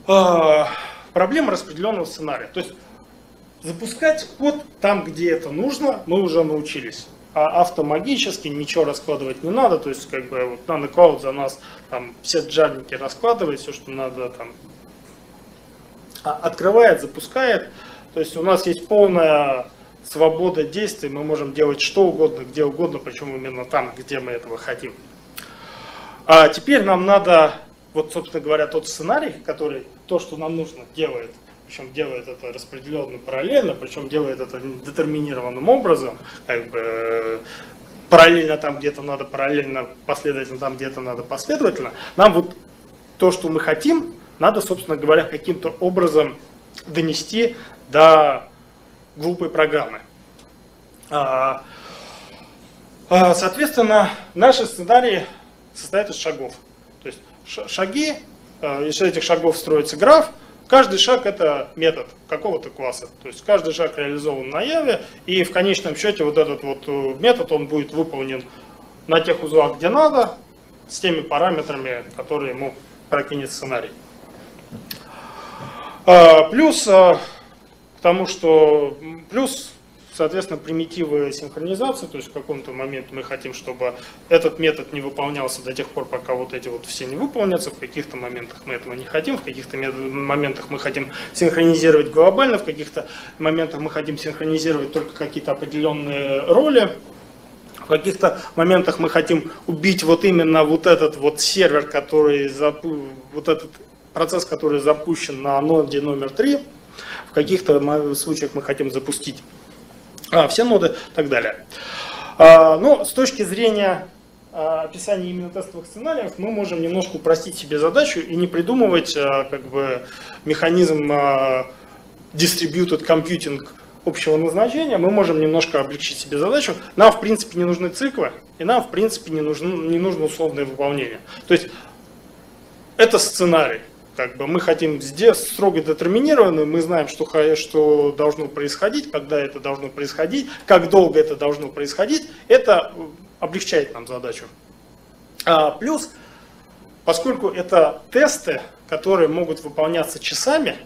э, проблема распределенного сценария. То есть запускать код там, где это нужно, мы уже научились а автомагически ничего раскладывать не надо, то есть как бы вот NanoCloud за нас там все джарники раскладывает, все, что надо там а, открывает, запускает, то есть у нас есть полная свобода действий, мы можем делать что угодно, где угодно, причем именно там, где мы этого хотим. А теперь нам надо вот, собственно говоря, тот сценарий, который то, что нам нужно, делает. Причем делает это распределенно параллельно, причем делает это детерминированным образом, как бы параллельно там где-то надо, параллельно последовательно там где-то надо последовательно. Нам вот то, что мы хотим, надо, собственно говоря, каким-то образом донести до глупой программы. А, а, соответственно, наши сценарии состоят из шагов. То есть шаги, а, из этих шагов строится граф, Каждый шаг это метод какого-то класса. То есть каждый шаг реализован на Яве, и в конечном счете вот этот вот э, метод, он будет выполнен на тех узлах, где надо, с теми параметрами, которые ему прокинет сценарий. А, плюс а, к тому, что плюс Соответственно, примитивы синхронизации, то есть в каком-то момент мы хотим, чтобы этот метод не выполнялся до тех пор, пока вот эти вот все не выполнятся. В каких-то моментах мы этого не хотим, в каких-то моментах мы хотим синхронизировать глобально, в каких-то моментах мы хотим синхронизировать только какие-то определенные роли. В каких-то моментах мы хотим убить вот именно вот этот вот сервер, который запу... вот этот процесс, который запущен на ноде номер 3. В каких-то случаях мы хотим запустить а, все ноды и так далее. А, но с точки зрения а, описания именно тестовых сценариев мы можем немножко упростить себе задачу и не придумывать а, как бы, механизм а, distributed computing общего назначения, мы можем немножко облегчить себе задачу. Нам, в принципе, не нужны циклы, и нам, в принципе, не нужно, не нужно условное выполнение. То есть, это сценарий. Как бы мы хотим здесь строго детерминированно, мы знаем, что, что должно происходить, когда это должно происходить, как долго это должно происходить. Это облегчает нам задачу. А, плюс, поскольку это тесты, которые могут выполняться часами,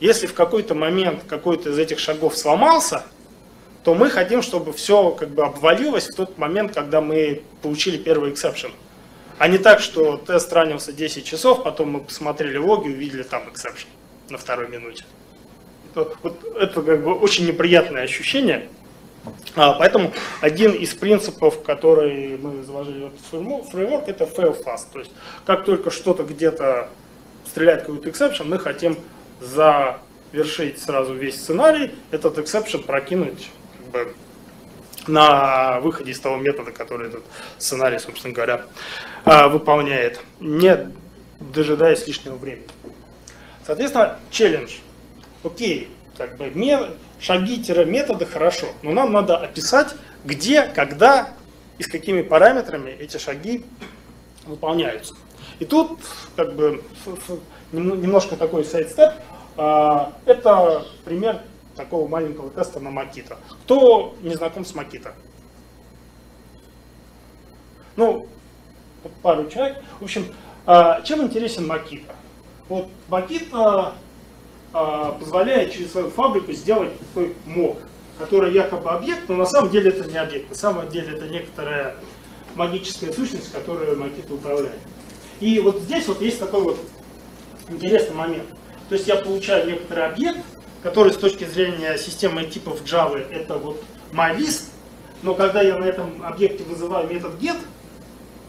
если в какой-то момент какой-то из этих шагов сломался, то мы хотим, чтобы все как бы обвалилось в тот момент, когда мы получили первый exception. А не так, что тест ранился 10 часов, потом мы посмотрели логи, увидели там exception на второй минуте. Вот это как бы очень неприятное ощущение. А, поэтому один из принципов, который мы заложили в фреймворк, это fail fast. То есть как только что-то где-то стреляет какой-то exception, мы хотим завершить сразу весь сценарий, этот exception прокинуть как бы, на выходе из того метода, который этот сценарий, собственно говоря, а, выполняет, не дожидаясь лишнего времени. Соответственно, челлендж. Окей, как бы шаги-методы хорошо, но нам надо описать, где, когда и с какими параметрами эти шаги выполняются. И тут как бы немножко такой сайт-степ. А, это пример такого маленького теста на Макита. Кто не знаком с Макита? Ну, пару человек. В общем, а, чем интересен Макита? Вот Макита позволяет через свою фабрику сделать такой мог, который якобы объект, но на самом деле это не объект. На самом деле это некоторая магическая сущность, которую Макита управляет. И вот здесь вот есть такой вот интересный момент. То есть я получаю некоторый объект, который с точки зрения системы типов Java это вот MyList, но когда я на этом объекте вызываю метод get,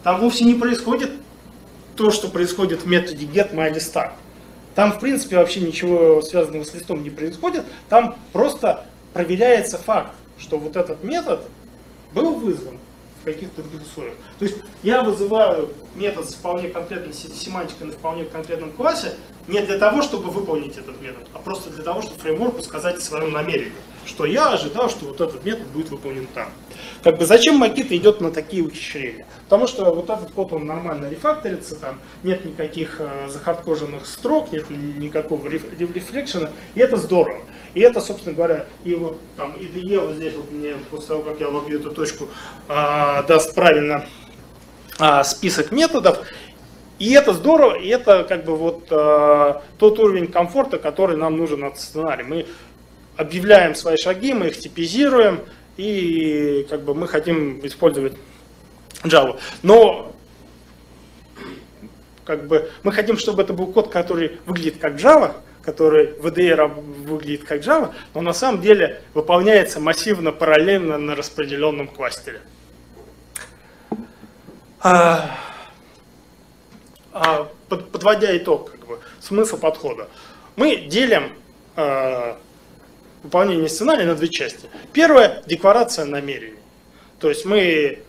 там вовсе не происходит то, что происходит в методе get MyList. Там, в принципе, вообще ничего связанного с листом не происходит. Там просто проверяется факт, что вот этот метод был вызван в каких-то условиях. То есть я вызываю метод с вполне конкретной семантикой на вполне конкретном классе не для того, чтобы выполнить этот метод, а просто для того, чтобы фреймворку сказать о своем намерении, что я ожидал, что вот этот метод будет выполнен там. Как бы зачем Макита идет на такие ухищрения? Потому что вот этот код, он нормально рефакторится, там нет никаких э, захардкоженных строк, нет никакого рефлекшена, и это здорово. И это, собственно говоря, и вот там IDE вот здесь вот мне после того, как я ловлю эту точку, э, даст правильно э, список методов, и это здорово, и это как бы вот э, тот уровень комфорта, который нам нужен от сценария. Мы объявляем свои шаги, мы их типизируем, и как бы мы хотим использовать Java. Но как бы мы хотим, чтобы это был код, который выглядит как Java, который в IDE выглядит как Java, но на самом деле выполняется массивно параллельно на распределенном кластере. А, а, под, подводя итог, как бы, смысл подхода. Мы делим э, выполнение сценария на две части. Первая – декларация намерений. То есть мы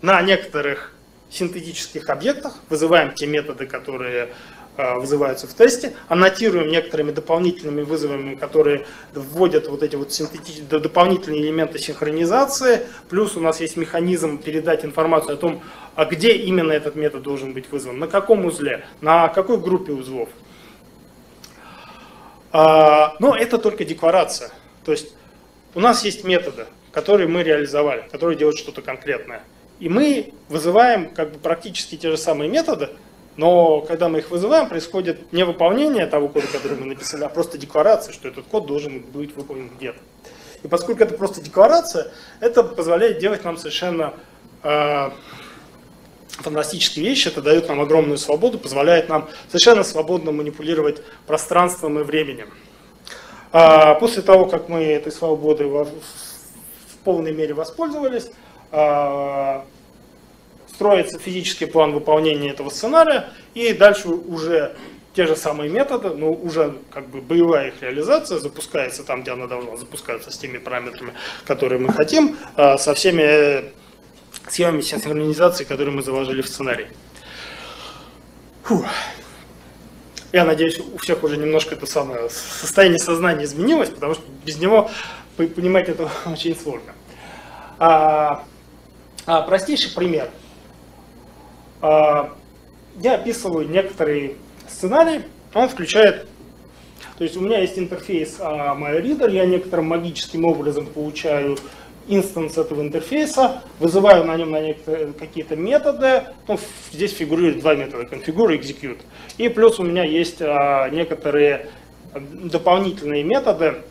на некоторых синтетических объектах вызываем те методы, которые вызываются в тесте, аннотируем некоторыми дополнительными вызовами, которые вводят вот эти вот синтетические дополнительные элементы синхронизации, плюс у нас есть механизм передать информацию о том, а где именно этот метод должен быть вызван, на каком узле, на какой группе узлов. А, но это только декларация. То есть у нас есть методы, которые мы реализовали, которые делают что-то конкретное. И мы вызываем как бы практически те же самые методы, но когда мы их вызываем, происходит не выполнение того кода, который мы написали, а просто декларация, что этот код должен быть выполнен где-то. И поскольку это просто декларация, это позволяет делать нам совершенно э, фантастические вещи, это дает нам огромную свободу, позволяет нам совершенно свободно манипулировать пространством и временем. А после того, как мы этой свободой в полной мере воспользовались, а, строится физический план выполнения этого сценария, и дальше уже те же самые методы, но уже как бы боевая их реализация запускается там, где она должна запускаться, с теми параметрами, которые мы хотим, а, со всеми схемами синхронизации, которые мы заложили в сценарий. Фух. Я надеюсь, у всех уже немножко это самое состояние сознания изменилось, потому что без него понимать это очень сложно. А, а, простейший пример. А, я описываю некоторый сценарий, он включает, то есть у меня есть интерфейс а, MyReader, я некоторым магическим образом получаю инстанс этого интерфейса, вызываю на нем на какие-то методы, ну, здесь фигурируют два метода, configure и execute. И плюс у меня есть а, некоторые дополнительные методы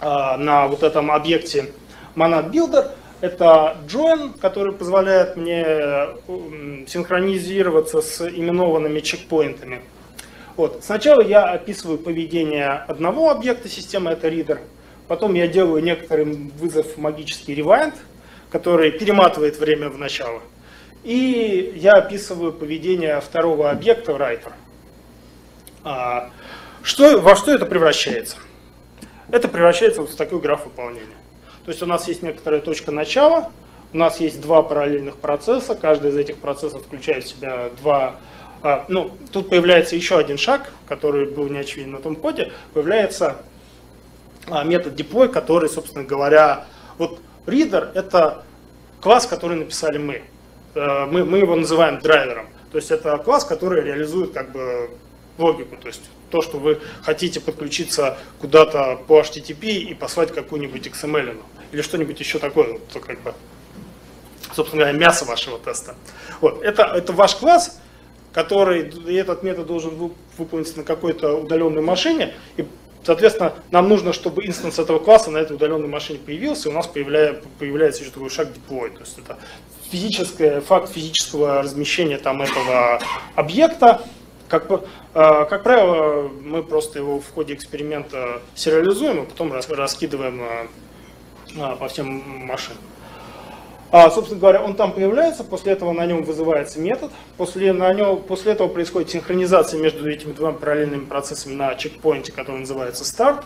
на вот этом объекте monad builder, это join, который позволяет мне синхронизироваться с именованными чекпоинтами. Вот. Сначала я описываю поведение одного объекта системы, это reader. Потом я делаю некоторый вызов магический rewind, который перематывает время в начало. И я описываю поведение второго объекта, writer. А, что, во что это превращается? Это превращается вот в такой граф выполнения. То есть у нас есть некоторая точка начала, у нас есть два параллельных процесса, каждый из этих процессов включает в себя два... А, ну, тут появляется еще один шаг, который был не очевиден на том коде, появляется а, метод deploy, который, собственно говоря, вот reader это класс, который написали мы. Э, мы, мы его называем драйвером. То есть это класс, который реализует как бы логику. То есть то, что вы хотите подключиться куда-то по HTTP и послать какую-нибудь XML или что-нибудь еще такое, то как бы, собственно говоря, мясо вашего теста. Вот, это, это ваш класс, который, этот метод должен выполниться на какой-то удаленной машине, и, соответственно, нам нужно, чтобы инстанс этого класса на этой удаленной машине появился, и у нас появляется, появляется еще такой шаг deploy, то есть это физическое, факт физического размещения там этого объекта, как, э, как правило, мы просто его в ходе эксперимента сериализуем, а потом раскидываем э, а, по всем машинам. А, собственно говоря, он там появляется, после этого на нем вызывается метод, после, на нем, после этого происходит синхронизация между этими двумя параллельными процессами на чекпоинте, который называется старт.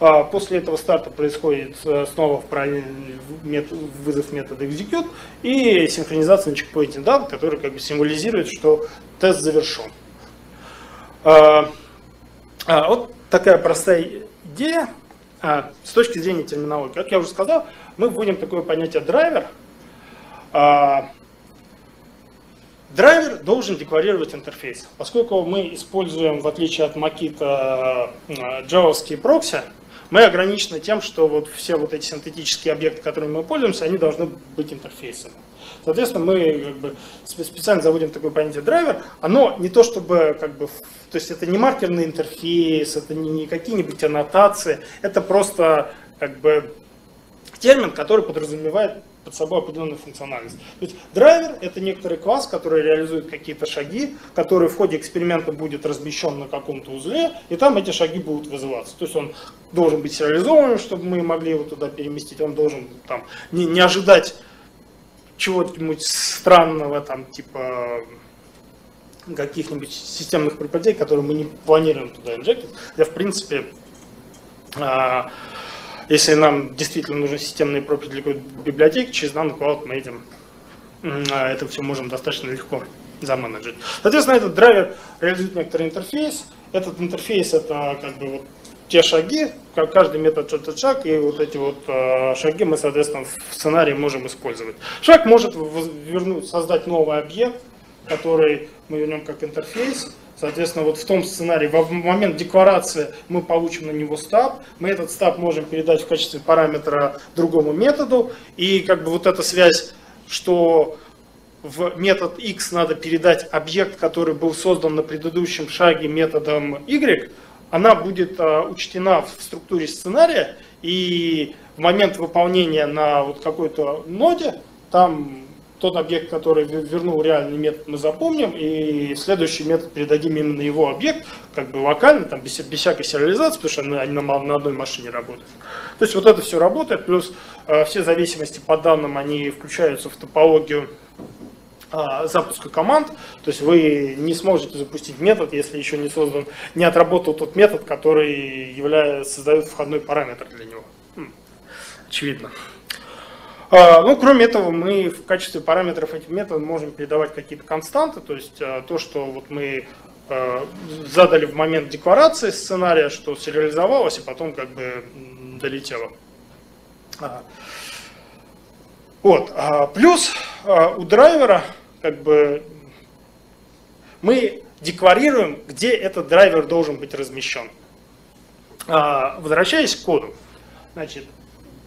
А, после этого старта происходит э, снова в параллельный метод, вызов метода execute и синхронизация на чекпоинте дат, который как бы символизирует, что тест завершен. А, а, вот такая простая идея. А, с точки зрения терминологии. Как я уже сказал, мы вводим такое понятие драйвер. Драйвер должен декларировать интерфейс. Поскольку мы используем, в отличие от Makita, джавовские прокси, мы ограничены тем, что вот все вот эти синтетические объекты, которыми мы пользуемся, они должны быть интерфейсами. Соответственно, мы как бы, специально заводим такое понятие драйвер. Оно не то чтобы, как бы, то есть это не маркерный интерфейс, это не, не какие-нибудь аннотации, это просто как бы термин, который подразумевает под собой определенную функциональность. То есть драйвер – это некоторый класс, который реализует какие-то шаги, который в ходе эксперимента будет размещен на каком-то узле, и там эти шаги будут вызываться. То есть он должен быть сериализованным, чтобы мы могли его туда переместить, он должен там, не, не ожидать чего-нибудь странного, там, типа каких-нибудь системных проперти, которые мы не планируем туда инжектить. Я, в принципе, а, если нам действительно нужны системные проперти для какой-то библиотеки, через Nano Cloud мы этим, а, это все можем достаточно легко заменеджить. Соответственно, этот драйвер реализует некоторый интерфейс. Этот интерфейс это как бы вот те шаги, каждый метод этот шаг, и вот эти вот э, шаги мы, соответственно, в сценарии можем использовать. Шаг может вернуть, создать новый объект, который мы вернем как интерфейс. Соответственно, вот в том сценарии, в момент декларации мы получим на него стаб, мы этот стаб можем передать в качестве параметра другому методу, и как бы вот эта связь, что в метод x надо передать объект, который был создан на предыдущем шаге методом y, она будет а, учтена в структуре сценария, и в момент выполнения на вот какой-то ноде, там тот объект, который вернул реальный метод, мы запомним, и следующий метод передадим именно его объект, как бы локально, там, без, без всякой сериализации, потому что они на, на одной машине работают. То есть вот это все работает, плюс э, все зависимости по данным, они включаются в топологию запуска команд, то есть вы не сможете запустить метод, если еще не создан, не отработал тот метод, который является, создает входной параметр для него. Хм, очевидно. А, ну, кроме этого, мы в качестве параметров этих методов можем передавать какие-то константы, то есть а, то, что вот мы задали в момент декларации сценария, что сериализовалось и потом как бы долетело. Вот. Плюс у драйвера как бы мы декларируем, где этот драйвер должен быть размещен. А, возвращаясь к коду. Значит,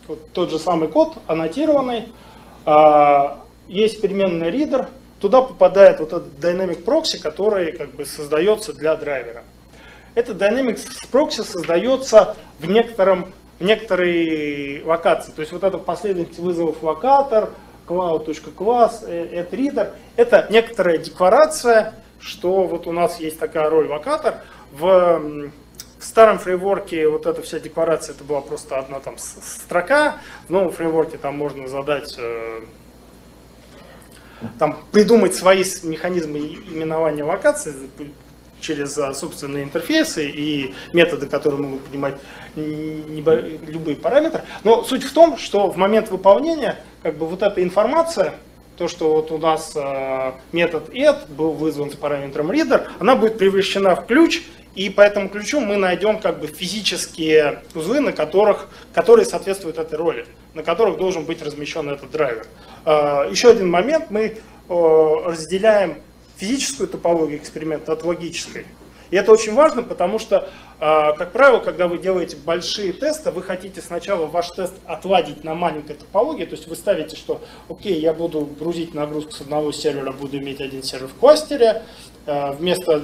вот тот же самый код, аннотированный. А, есть переменный reader, туда попадает вот этот dynamic proxy, который как бы создается для драйвера. Этот dynamic proxy создается в некотором в некоторой локации. То есть вот это последовательность вызовов локатор, cloud.class, reader это некоторая декларация, что вот у нас есть такая роль локатор. В, в старом фрейворке вот эта вся декларация, это была просто одна там строка. В новом фрейворке там можно задать, э, там придумать свои механизмы именования локации, через а, собственные интерфейсы и методы, которые могут понимать любые параметры. Но суть в том, что в момент выполнения как бы вот эта информация, то, что вот у нас э, метод add был вызван с параметром reader, она будет превращена в ключ, и по этому ключу мы найдем как бы физические узлы, на которых, которые соответствуют этой роли, на которых должен быть размещен этот драйвер. Э, еще один момент, мы разделяем физическую топологию эксперимента от логической. И это очень важно, потому что, а, как правило, когда вы делаете большие тесты, вы хотите сначала ваш тест отладить на маленькой топологии, то есть вы ставите, что, окей, я буду грузить нагрузку с одного сервера, буду иметь один сервер в кластере, а, вместо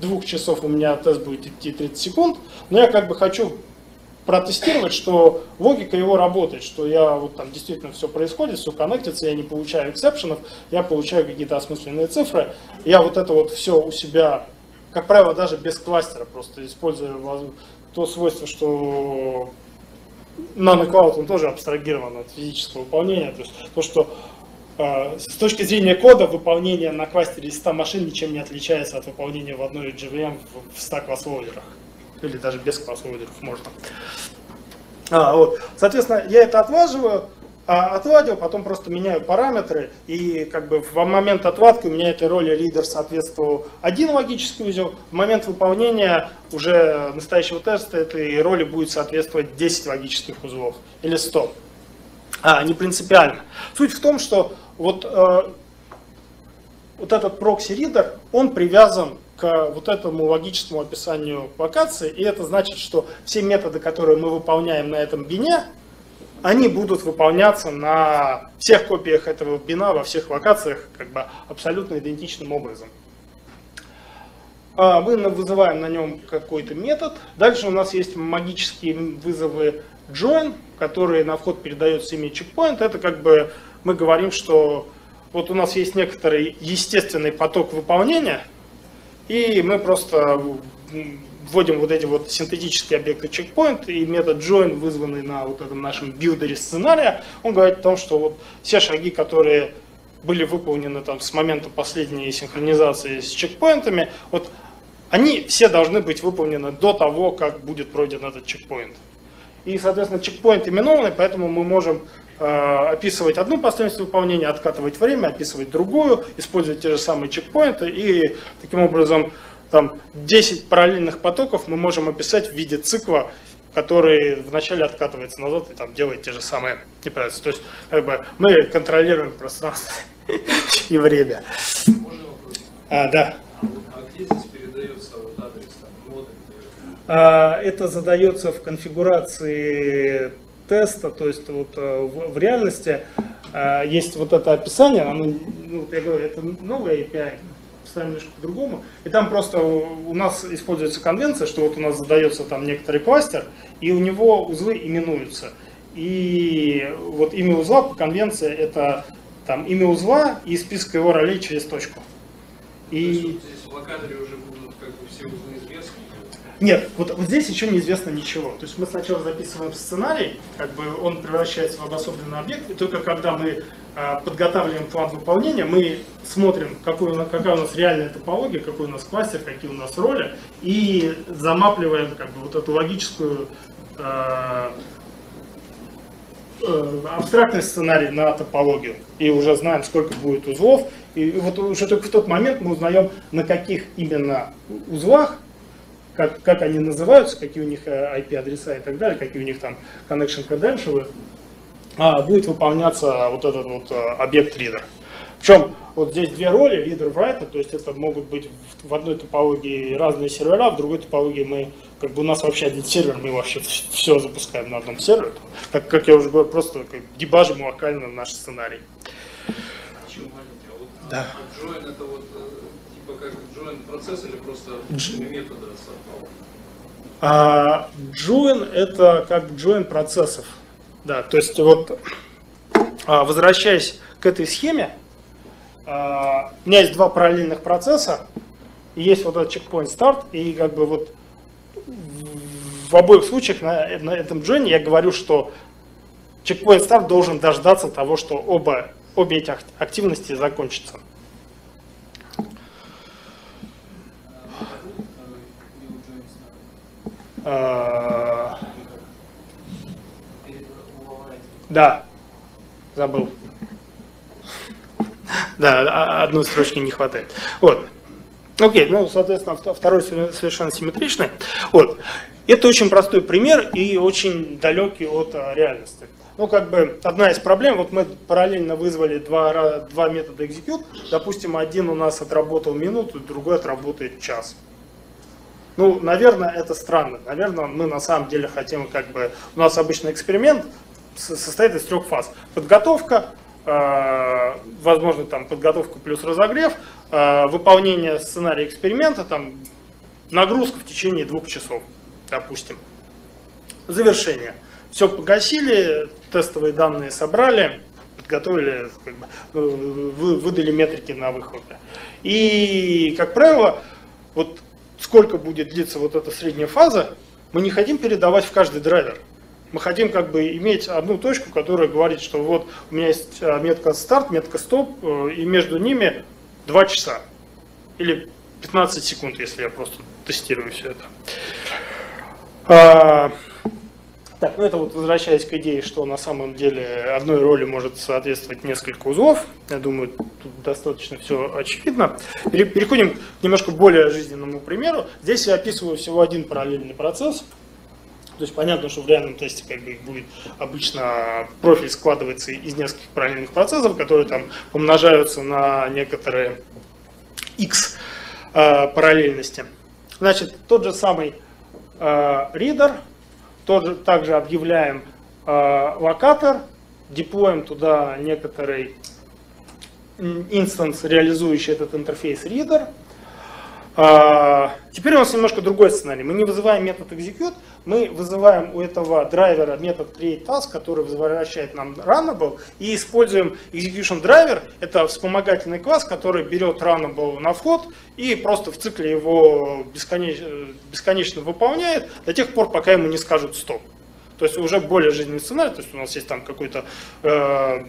двух часов у меня тест будет идти 30 секунд, но я как бы хочу протестировать, что логика его работает, что я вот там действительно все происходит, все коннектится, я не получаю эксепшенов, я получаю какие-то осмысленные цифры, я вот это вот все у себя, как правило, даже без кластера, просто используя то свойство, что NanoCloud, он тоже абстрагирован от физического выполнения, то есть то, что э, с точки зрения кода выполнение на кластере из 100 машин ничем не отличается от выполнения в одной JVM в 100 класс-лоудерах или даже без кроссоводеров можно. А, вот. Соответственно, я это отваживаю, а, отладил, потом просто меняю параметры, и как бы в момент отладки у меня этой роли лидер соответствовал один логический узел, в момент выполнения уже настоящего теста этой роли будет соответствовать 10 логических узлов или 100. А, не принципиально. Суть в том, что вот, э, вот этот прокси-ридер, он привязан к вот этому логическому описанию локации, и это значит, что все методы, которые мы выполняем на этом бине, они будут выполняться на всех копиях этого бина, во всех локациях, как бы абсолютно идентичным образом. А, мы вызываем на нем какой-то метод. Дальше у нас есть магические вызовы join, которые на вход передают семьи чекпоинт. Это как бы мы говорим, что вот у нас есть некоторый естественный поток выполнения – и мы просто вводим вот эти вот синтетические объекты checkpoint и метод join, вызванный на вот этом нашем билдере сценария, он говорит о том, что вот все шаги, которые были выполнены там с момента последней синхронизации с чекпоинтами, вот они все должны быть выполнены до того, как будет пройден этот чекпоинт. И, соответственно, чекпоинт именованный, поэтому мы можем описывать одну последовательность выполнения, откатывать время, описывать другую, использовать те же самые чекпоинты, и таким образом там 10 параллельных потоков мы можем описать в виде цикла, который вначале откатывается назад и там делает те же самые операции. То есть как бы, мы контролируем пространство и время. А, да. А где здесь передается вот адрес там, ноды? А, это задается в конфигурации теста, то есть вот э, в, в реальности а, есть вот это описание, оно, ну, я говорю, это новое API, ставим немножко по-другому. И там просто у нас используется конвенция, что вот у нас задается там некоторый кластер, и у него узлы именуются. И вот имя узла по конвенции это там имя узла и список его ролей через точку. И... То есть, здесь в локаторе уже будут как бы все узлы нет, вот, вот здесь еще неизвестно ничего. То есть мы сначала записываем сценарий, как бы он превращается в обособленный объект, и только когда мы э, подготавливаем план выполнения, мы смотрим, какой, какая у нас реальная топология, какой у нас кластер, какие у нас роли, и замапливаем как бы, вот эту логическую э, э, абстрактный сценарий на топологию. И уже знаем, сколько будет узлов. И вот уже только в тот момент мы узнаем, на каких именно узлах как, как они называются, какие у них IP-адреса э, и так далее, какие у них там connection credentials, а, будет выполняться вот этот вот э, объект reader. Причем вот здесь две роли, reader writer, то есть это могут быть в одной топологии разные сервера, в другой топологии мы, как бы у нас вообще один сервер, мы вообще все запускаем на одном сервере. Как, как я уже говорю, просто как, дебажим локально наш сценарий. А да. Join это вот типа как join процесс или просто методы а join это как join процессов. Да, то есть вот а, возвращаясь к этой схеме, а, у меня есть два параллельных процесса, и есть вот этот checkpoint start, и как бы вот в обоих случаях на, на этом join я говорю, что checkpoint start должен дождаться того, что оба, обе эти активности закончатся. А, да, забыл. Да, а, одной строчки не хватает. Вот. Окей, ну, соответственно, второй совершенно симметричный. Вот. Это очень простой пример и очень далекий от а, реальности. Ну, как бы, одна из проблем, вот мы параллельно вызвали два, два метода execute, допустим, один у нас отработал минуту, другой отработает час. Ну, наверное, это странно. Наверное, мы на самом деле хотим, как бы, у нас обычный эксперимент состоит из трех фаз. Подготовка, э, возможно, там подготовка плюс разогрев, э, выполнение сценария эксперимента, там, нагрузка в течение двух часов, допустим. Завершение. Все погасили, тестовые данные собрали, подготовили, как бы, вы, выдали метрики на выходы. И, как правило, вот сколько будет длиться вот эта средняя фаза, мы не хотим передавать в каждый драйвер. Мы хотим как бы иметь одну точку, которая говорит, что вот у меня есть а, метка старт, метка стоп, э, и между ними 2 часа. Или 15 секунд, если я просто тестирую все это. Так, ну это вот возвращаясь к идее, что на самом деле одной роли может соответствовать несколько узлов. Я думаю, тут достаточно все очевидно. Переходим к немножко более жизненному примеру. Здесь я описываю всего один параллельный процесс. То есть понятно, что в реальном тесте как бы будет обычно профиль складывается из нескольких параллельных процессов, которые там умножаются на некоторые x э, параллельности. Значит, тот же самый э, reader тоже, также объявляем э, локатор, деплоим туда некоторый инстанс, реализующий этот интерфейс reader. А, теперь у нас немножко другой сценарий. Мы не вызываем метод execute, мы вызываем у этого драйвера метод createTask, который возвращает нам runnable, и используем execution driver, это вспомогательный класс, который берет runnable на вход и просто в цикле его бесконечно, бесконечно выполняет до тех пор, пока ему не скажут стоп. То есть уже более жизненный сценарий, то есть у нас есть там какой-то э,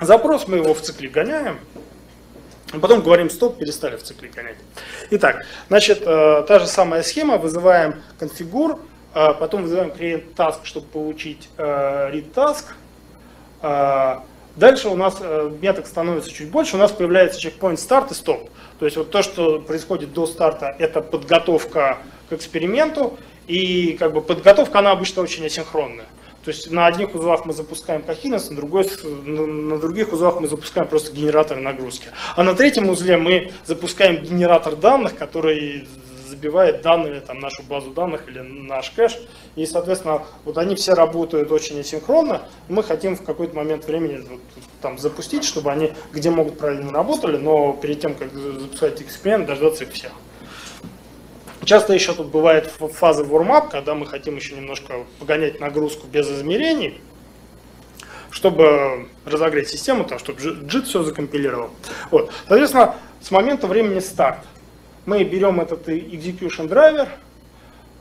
запрос, мы его в цикле гоняем, потом говорим стоп, перестали в цикле гонять. Итак, значит, э, та же самая схема, вызываем конфигур, э, потом вызываем create task, чтобы получить э, read task. Дальше у нас метод становится чуть больше, у нас появляется чекпоинт старт и стоп. То есть вот то, что происходит до старта, это подготовка к эксперименту, и как бы подготовка, она обычно очень асинхронная. То есть на одних узлах мы запускаем кохинус, на, на других узлах мы запускаем просто генератор нагрузки. А на третьем узле мы запускаем генератор данных, который забивает данные, там, нашу базу данных или наш кэш. И, соответственно, вот они все работают очень асинхронно. Мы хотим в какой-то момент времени вот, там, запустить, чтобы они где могут правильно работали, но перед тем, как запускать эксперимент, дождаться их всех. Часто еще тут бывает фаза warm-up, когда мы хотим еще немножко погонять нагрузку без измерений, чтобы разогреть систему, там, чтобы JIT все закомпилировал. Вот. Соответственно, с момента времени старт мы берем этот execution драйвер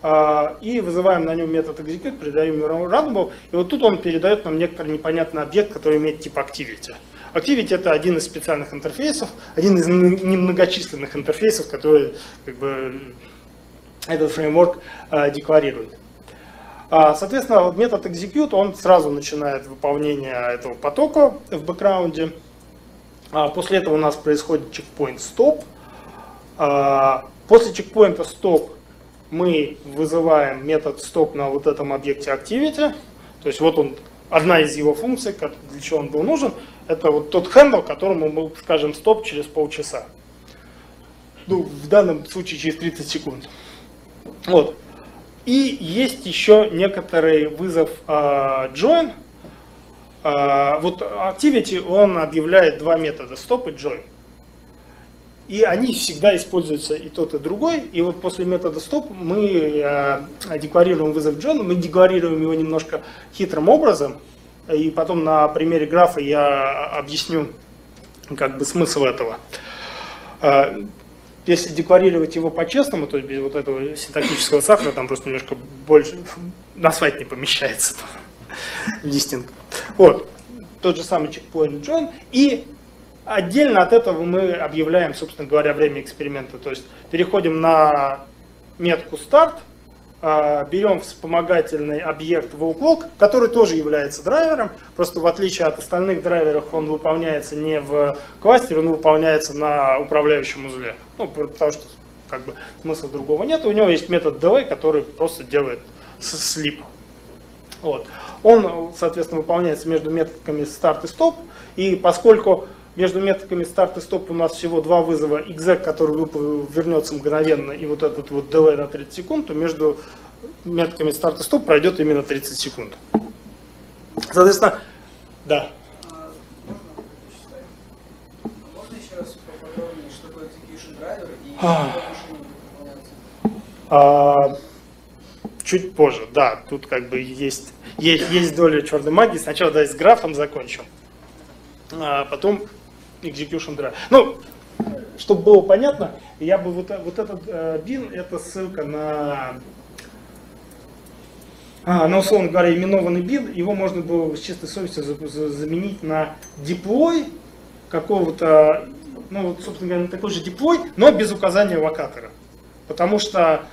э, и вызываем на нем метод execute, передаем ему random, и вот тут он передает нам некоторый непонятный объект, который имеет тип activity. Activity это один из специальных интерфейсов, один из немногочисленных интерфейсов, которые как бы, этот фреймворк э, декларирует. А, соответственно, метод execute, он сразу начинает выполнение этого потока в бэкграунде. А, после этого у нас происходит чекпоинт stop. А, после чекпоинта stop мы вызываем метод stop на вот этом объекте activity. То есть вот он, одна из его функций, для чего он был нужен, это вот тот хендл, которому мы скажем стоп через полчаса. Ну, в данном случае через 30 секунд. Вот. И есть еще некоторый вызов uh, join. Uh, вот activity он объявляет два метода stop и join. И они всегда используются и тот, и другой. И вот после метода stop мы uh, декларируем вызов join, мы декларируем его немножко хитрым образом. И потом на примере графа я объясню как бы смысл этого если декларировать его по-честному, то есть без вот этого синтактического сахара, там просто немножко больше, на сайт не помещается листинг. Вот, тот же самый чекпоинт Джон. И отдельно от этого мы объявляем, собственно говоря, время эксперимента. То есть переходим на метку старт, берем вспомогательный объект WalkLog, который тоже является драйвером, просто в отличие от остальных драйверов он выполняется не в кластере, он выполняется на управляющем узле. Ну, потому что как бы смысла другого нет. У него есть метод delay, который просто делает слип. Вот. Он, соответственно, выполняется между методами start и stop, и поскольку между методами старт и стоп у нас всего два вызова exec, который вернется мгновенно, и вот этот вот delay на 30 секунд, то между методами старт и стоп пройдет именно 30 секунд. Соответственно, да. А, а, чуть позже, да, тут как бы есть, есть, есть доля черной магии. Сначала да, с графом закончим, а потом execution drive. Ну, чтобы было понятно, я бы вот, вот этот э, bin, это ссылка на, а, на условно говоря, именованный bin, его можно было с чистой совестью за, за, заменить на deploy какого-то, ну, собственно говоря, на такой же deploy, но без указания локатора. Потому что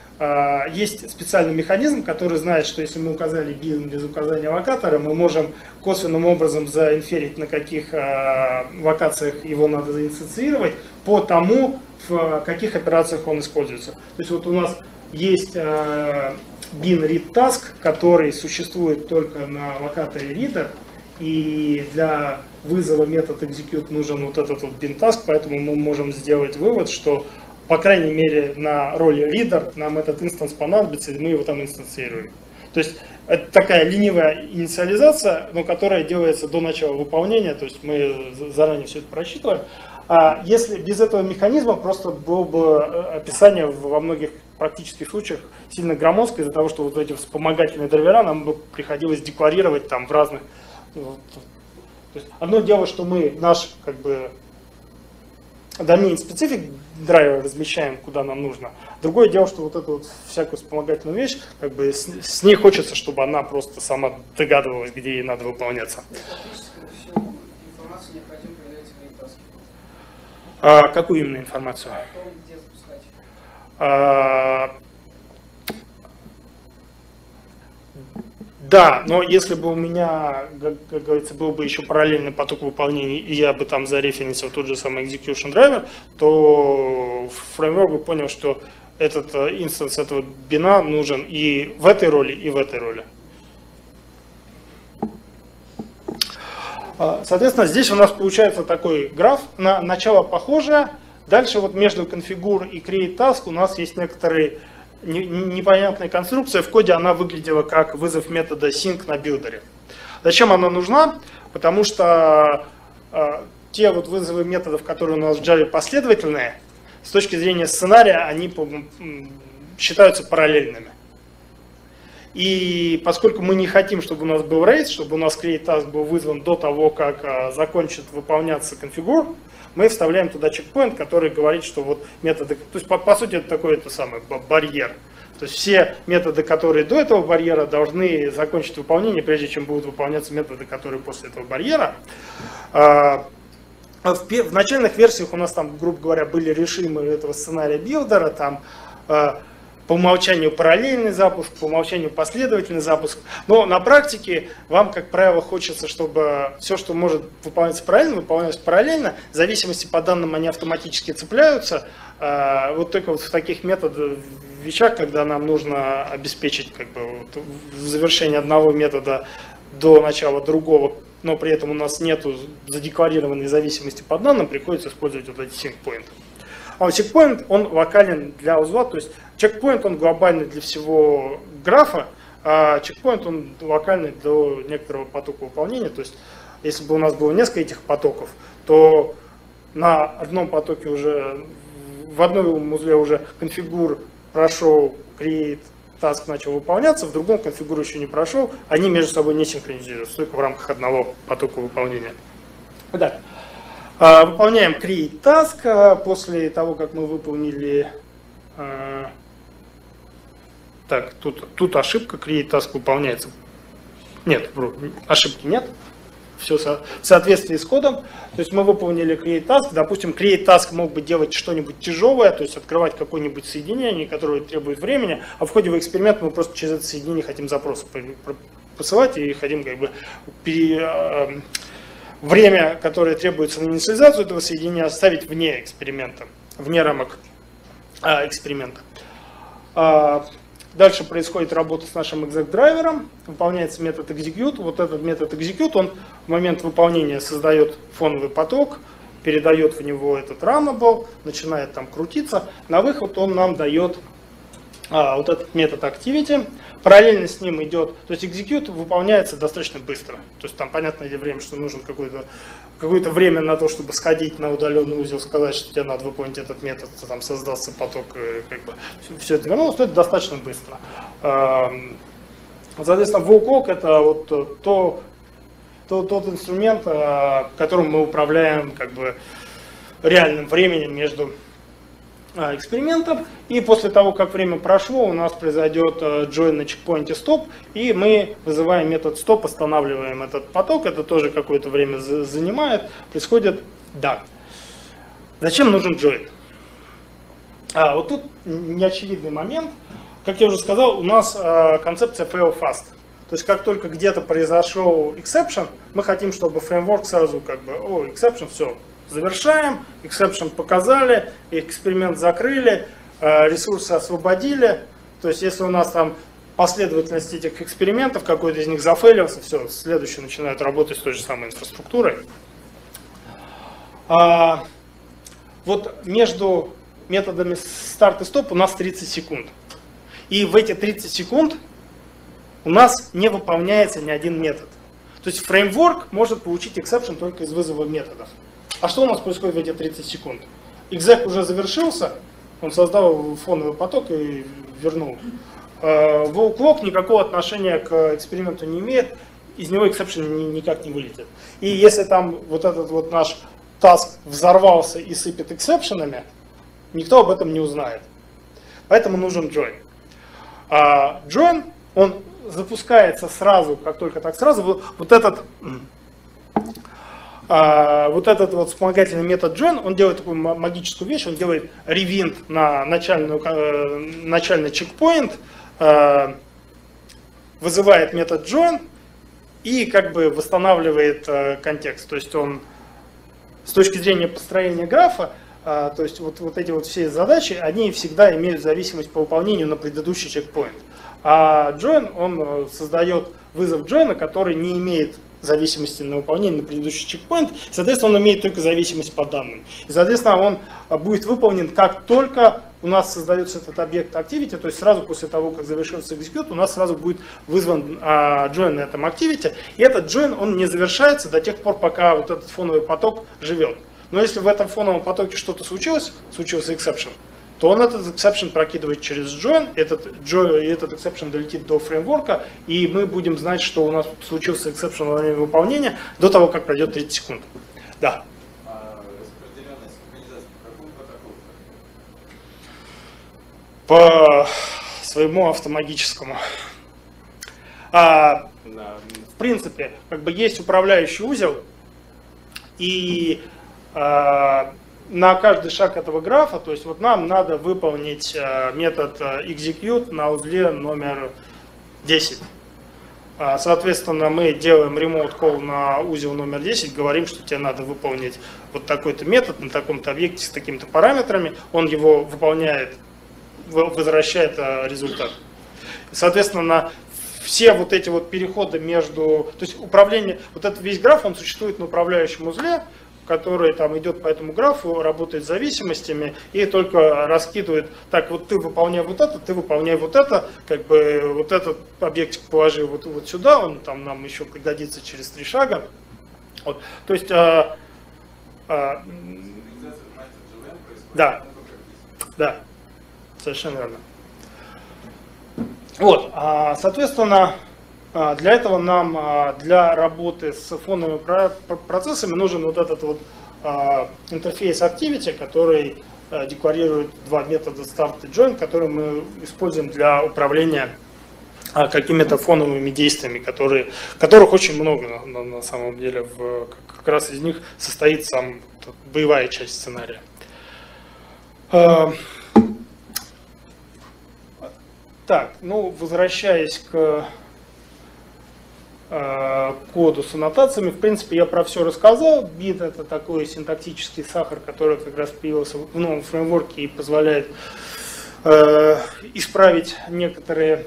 есть специальный механизм, который знает, что если мы указали bin без указания локатора, мы можем косвенным образом заинферить, на каких а, локациях его надо заинициировать, по тому, в каких операциях он используется. То есть вот у нас есть bin read task, который существует только на локаторе reader, и для вызова метод execute нужен вот этот вот bin task, поэтому мы можем сделать вывод, что по крайней мере, на роли reader нам этот инстанс понадобится, и мы его там инстанцируем. То есть это такая ленивая инициализация, но которая делается до начала выполнения, то есть мы заранее все это просчитываем. А если без этого механизма просто было бы э, описание во многих практических случаях сильно громоздкое из-за того, что вот эти вспомогательные драйвера нам бы приходилось декларировать там в разных... То есть одно дело, что мы наш как бы специфик драйвер размещаем, куда нам нужно. Другое дело, что вот эту вот всякую вспомогательную вещь, как бы с, с ней хочется, чтобы она просто сама догадывалась, где ей надо выполняться. А, какую именно информацию? А, Да, но если бы у меня, как, как говорится, был бы еще параллельный поток выполнений, и я бы там зареференсил тот же самый execution driver, то фреймворк бы понял, что этот э, инстанс этого бина нужен и в этой роли, и в этой роли. А, Соответственно, здесь у нас получается такой граф, на начало похожее, дальше вот между configure и create task у нас есть некоторые не- не- непонятная конструкция. В коде она выглядела как вызов метода sync на билдере. Зачем она нужна? Потому что э, те вот вызовы методов, которые у нас в Java последовательные, с точки зрения сценария, они по- считаются параллельными. И поскольку мы не хотим, чтобы у нас был рейс, чтобы у нас create task был вызван до того, как а, закончит выполняться конфигур, мы вставляем туда чекпоинт, который говорит, что вот методы, то есть по, по сути это такой это самый ба- барьер. То есть все методы, которые до этого барьера, должны закончить выполнение, прежде чем будут выполняться методы, которые после этого барьера. А, а В, начальных версиях у нас там, грубо говоря, были решимы этого сценария билдера, там э, по умолчанию параллельный запуск, по умолчанию последовательный запуск. Но на практике вам, как правило, хочется, чтобы все, что может выполняться параллельно, выполнялось параллельно. В зависимости по данным они автоматически цепляются. Э, Вот только вот в таких методах, вещах, когда нам нужно обеспечить как бы, вот, завершение одного метода до начала другого, но при этом у нас нету задекларированной зависимости по данным, приходится использовать вот эти синкпоинты. А чекпоинт, он локален для узла, то есть чекпоинт, он глобальный для всего графа, а чекпоинт, он локальный до некоторого потока выполнения, то есть если бы у нас было несколько этих потоков, то на одном потоке уже, в одном узле уже конфигур прошел, create, таск начал выполняться, в другом конфигур еще не прошел, они между собой не синхронизируются, только в рамках одного потока выполнения. Итак, выполняем create task а, после того, как мы выполнили... а, Так, тут, тут ошибка, create task выполняется. Нет, ошибки нет. Все в соответствии с кодом. То есть мы выполнили create task. Допустим, create task мог бы делать что-нибудь тяжелое, то есть открывать какое-нибудь соединение, которое требует времени, а в ходе эксперимента мы просто через это соединение хотим про- посылать и хотим как бы пере- э, время, которое требуется на инициализацию этого соединения, оставить вне эксперимента, вне рамок а, эксперимента. А, Дальше происходит работа с нашим exec-драйвером, выполняется метод execute. Вот этот метод execute, он в момент выполнения создает фоновый поток, передает в него этот runnable, начинает там крутиться. На выход он нам дает а, вот этот метод activity. Параллельно с ним идет, то есть execute выполняется достаточно быстро. То есть там понятное время, что нужно какое-то какое-то время на то, чтобы сходить на удаленный узел, сказать, что тебе надо выполнить этот метод, там создался поток, э, как бы все это вернулось, то это достаточно быстро. Ам, Соответственно, walk это вот то, то- тот инструмент, э, которым мы управляем как бы реальным временем между а, экспериментом. И после того, как время прошло, у нас произойдет э, join на чекпоинте стоп, и мы вызываем метод стоп, останавливаем этот поток. Это тоже какое-то время за- занимает. Происходит да. Зачем нужен join? А, вот тут неочевидный момент. Как я уже сказал, у нас э, концепция fail fast. То есть как только где-то произошел exception, мы хотим, чтобы фреймворк сразу как бы, о, exception, все, завершаем, exception показали, эксперимент закрыли, э, ресурсы освободили. То есть если у нас там последовательность этих экспериментов, какой-то из них зафейлился, все, следующий начинает работать с той же самой инфраструктурой. А, вот между методами старт и стоп у нас 30 секунд. И в эти 30 секунд у нас не выполняется ни один метод. То есть фреймворк может получить exception только из вызова методов. А что у нас происходит в эти 30 секунд? Exec уже завершился, он создал фоновый поток и вернул. Волклок никакого отношения к эксперименту не имеет, из него ни- никак не вылетит. И если там вот этот вот наш таск взорвался и сыпет эксепшенами, никто об этом не узнает. Поэтому нужен join. А join, он запускается сразу, как только так сразу, вот, этот а, вот этот вот вспомогательный метод join, он делает такую ма- магическую вещь, он делает ревинт на начальную, э, начальный чекпоинт, э, вызывает метод join и как бы восстанавливает э, контекст. То есть он с точки зрения построения графа, то есть вот, вот эти вот все задачи, они всегда имеют зависимость по выполнению на предыдущий чекпоинт. А join, он создает вызов join, который не имеет зависимости на выполнение на предыдущий чекпоинт, соответственно, он имеет только зависимость по данным. И, соответственно, он а, будет выполнен как только у нас создается этот объект activity, то есть сразу после того, как завершился execute, у нас сразу будет вызван а, join на этом activity, и этот join, он не завершается до тех пор, пока вот этот фоновый поток живет. Но если в этом фоновом потоке что-то случилось, случился exception, то он этот exception прокидывает через join, этот, join, этот exception долетит до фреймворка, и мы будем знать, что у нас случился exception во время выполнения до того, как пройдет 30 секунд. Да. А? По своему автомагическому. А, в принципе, как бы есть управляющий узел, и а, на каждый шаг этого графа, то есть вот нам надо выполнить а, метод а, execute на узле номер 10. А, Соответственно, мы делаем remote call на узел номер 10, говорим, что тебе надо выполнить вот такой-то метод на таком-то объекте с такими-то параметрами. Он его выполняет, вы- возвращает а, результат. Соответственно, на все вот эти вот переходы между, то есть управление, вот этот весь граф, он существует на управляющем узле, который там идет по этому графу, работает с зависимостями и только раскидывает, так вот ты выполняй вот это, ты выполняй вот это, как бы вот этот объектик положи вот, вот сюда, он там нам еще пригодится через три шага. Вот. То есть, а, а? Да. Да, совершенно верно. Вот, а, соответственно, для этого нам а, для работы с фоновыми про- про- процессами нужен вот этот вот а, интерфейс Activity, который а, декларирует два метода start и join, которые мы используем для управления а, какими-то фоновыми действиями, которые, которых очень много на, на- самом деле. В, как, раз из них состоит сам боевая часть сценария. А, Так, ну, возвращаясь к коду с аннотациями, в принципе, я про все рассказал. Бит это такой синтактический сахар, который как раз появился в новом фреймворке и позволяет э, исправить некоторые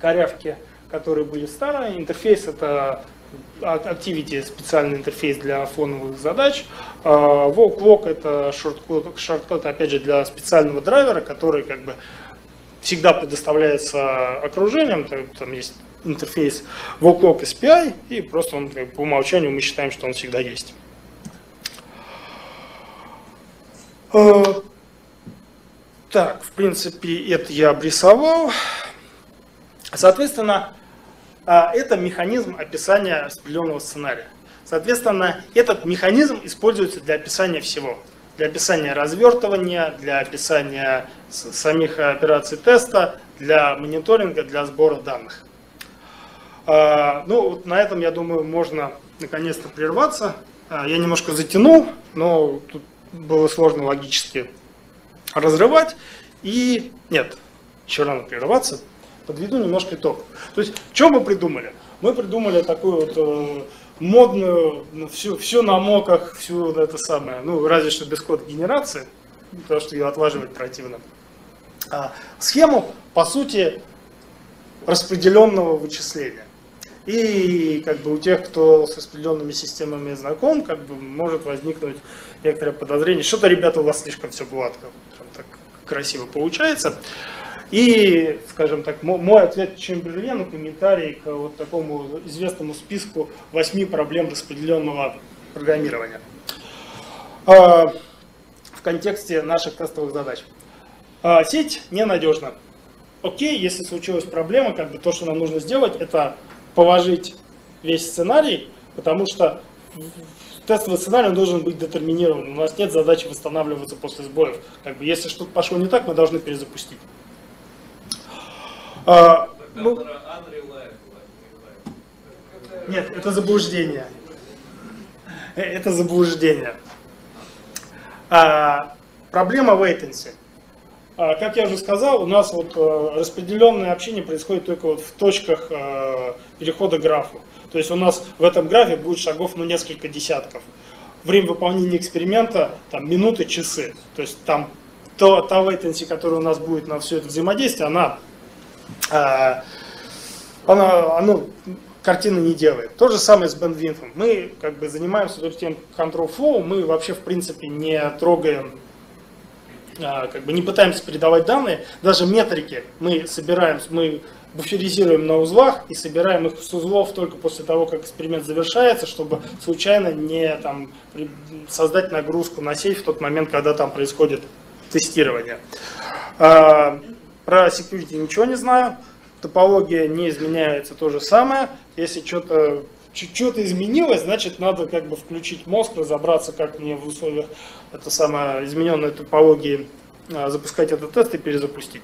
корявки, которые были старые. Интерфейс это Activity специальный интерфейс для фоновых задач. А, Walk Walk это шорткод, шорткод, опять же, для специального драйвера, который как бы всегда предоставляется окружением, там есть интерфейс WalkLog SPI, и просто он по умолчанию мы считаем, что он всегда есть. Э, Так, в принципе, это я обрисовал. Соответственно, а, это механизм описания распределенного сценария. Соответственно, этот механизм используется для описания всего. Для описания развертывания, для описания самих операций теста, для мониторинга, для сбора данных. А, Ну, вот на этом, я думаю, можно наконец-то прерваться. А, Я немножко затянул, но тут было сложно логически разрывать. И нет, еще рано прерываться. Подведу немножко итог. То есть, что мы придумали? Мы придумали такую вот э, модную, ну, все, все на моках, всю это самое, ну, разве что без код генерации, потому что ее отлаживать противно. А, схему, по сути, распределенного вычисления. И как бы у тех, кто с распределенными системами знаком, как бы может возникнуть некоторое подозрение, что-то, ребята, у вас слишком все гладко, прям так красиво получается. И, скажем так, мо- мой ответ Чемберлену, комментарий к вот такому известному списку восьми проблем распределенного программирования А, в контексте наших тестовых задач. А, Сеть ненадежна. Окей, если случилась проблема, как бы то, что нам нужно сделать, это положить весь сценарий, потому что тестовый сценарий должен быть детерминирован. У нас нет задачи восстанавливаться после сбоев. Как бы, если что-то пошло не так, мы должны перезапустить. А, ну, нет, это заблуждение. Это заблуждение. А, проблема latency. А, Как я уже сказал, у нас вот э, распределенное общение происходит только вот в точках э, перехода к графу. То есть у нас в этом графе будет шагов ну несколько десятков. Время выполнения эксперимента там минуты, часы. То есть там то, та latency, которая у нас будет на все это взаимодействие, она, э, она, она картины не делает. То же самое с бендвинфом. Мы как бы занимаемся тем control flow, мы вообще в принципе не трогаем как бы не пытаемся передавать данные, даже метрики мы собираем, мы буферизируем на узлах и собираем их с узлов только после того, как эксперимент завершается, чтобы случайно не там, создать нагрузку на сейф в тот момент, когда там происходит тестирование. А, Про security ничего не знаю. Топология не изменяется то же самое. Если что-то что-то изменилось, значит надо как бы включить мозг, разобраться, как мне в условиях это самое измененной топологии а, запускать этот тест и перезапустить.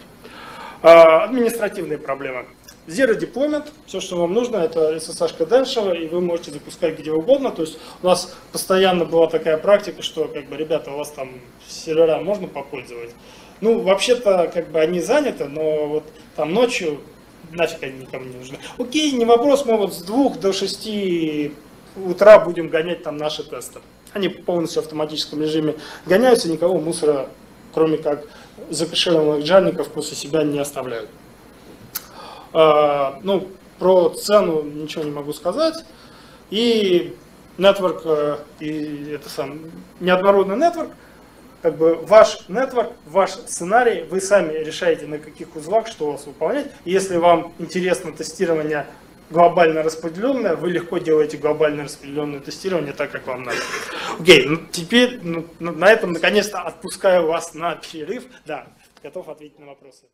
А, Административные проблемы. Zero deployment, все, что вам нужно, это SSH credential, и вы можете запускать где угодно. То есть у нас постоянно была такая практика, что, как бы, ребята, у вас там сервера можно попользовать. Ну, вообще-то, как бы они заняты, но вот там ночью нафиг они никому не нужны. Окей, не вопрос, мы вот с двух до шести утра будем гонять там наши тесты. Они полностью в автоматическом режиме гоняются, никого мусора, кроме как закэшированных джарников, после себя не оставляют. А, ну, про цену ничего не могу сказать. И network, э, и это сам, неоднородный network, как бы ваш network, ваш сценарий, вы сами решаете, на каких узлах что у вас выполнять. Если вам интересно тестирование глобально распределенное, вы легко делаете глобально распределенное тестирование так, как вам надо. Окей, ну теперь ну, на этом наконец-то отпускаю вас на перерыв. Да, готов ответить на вопросы.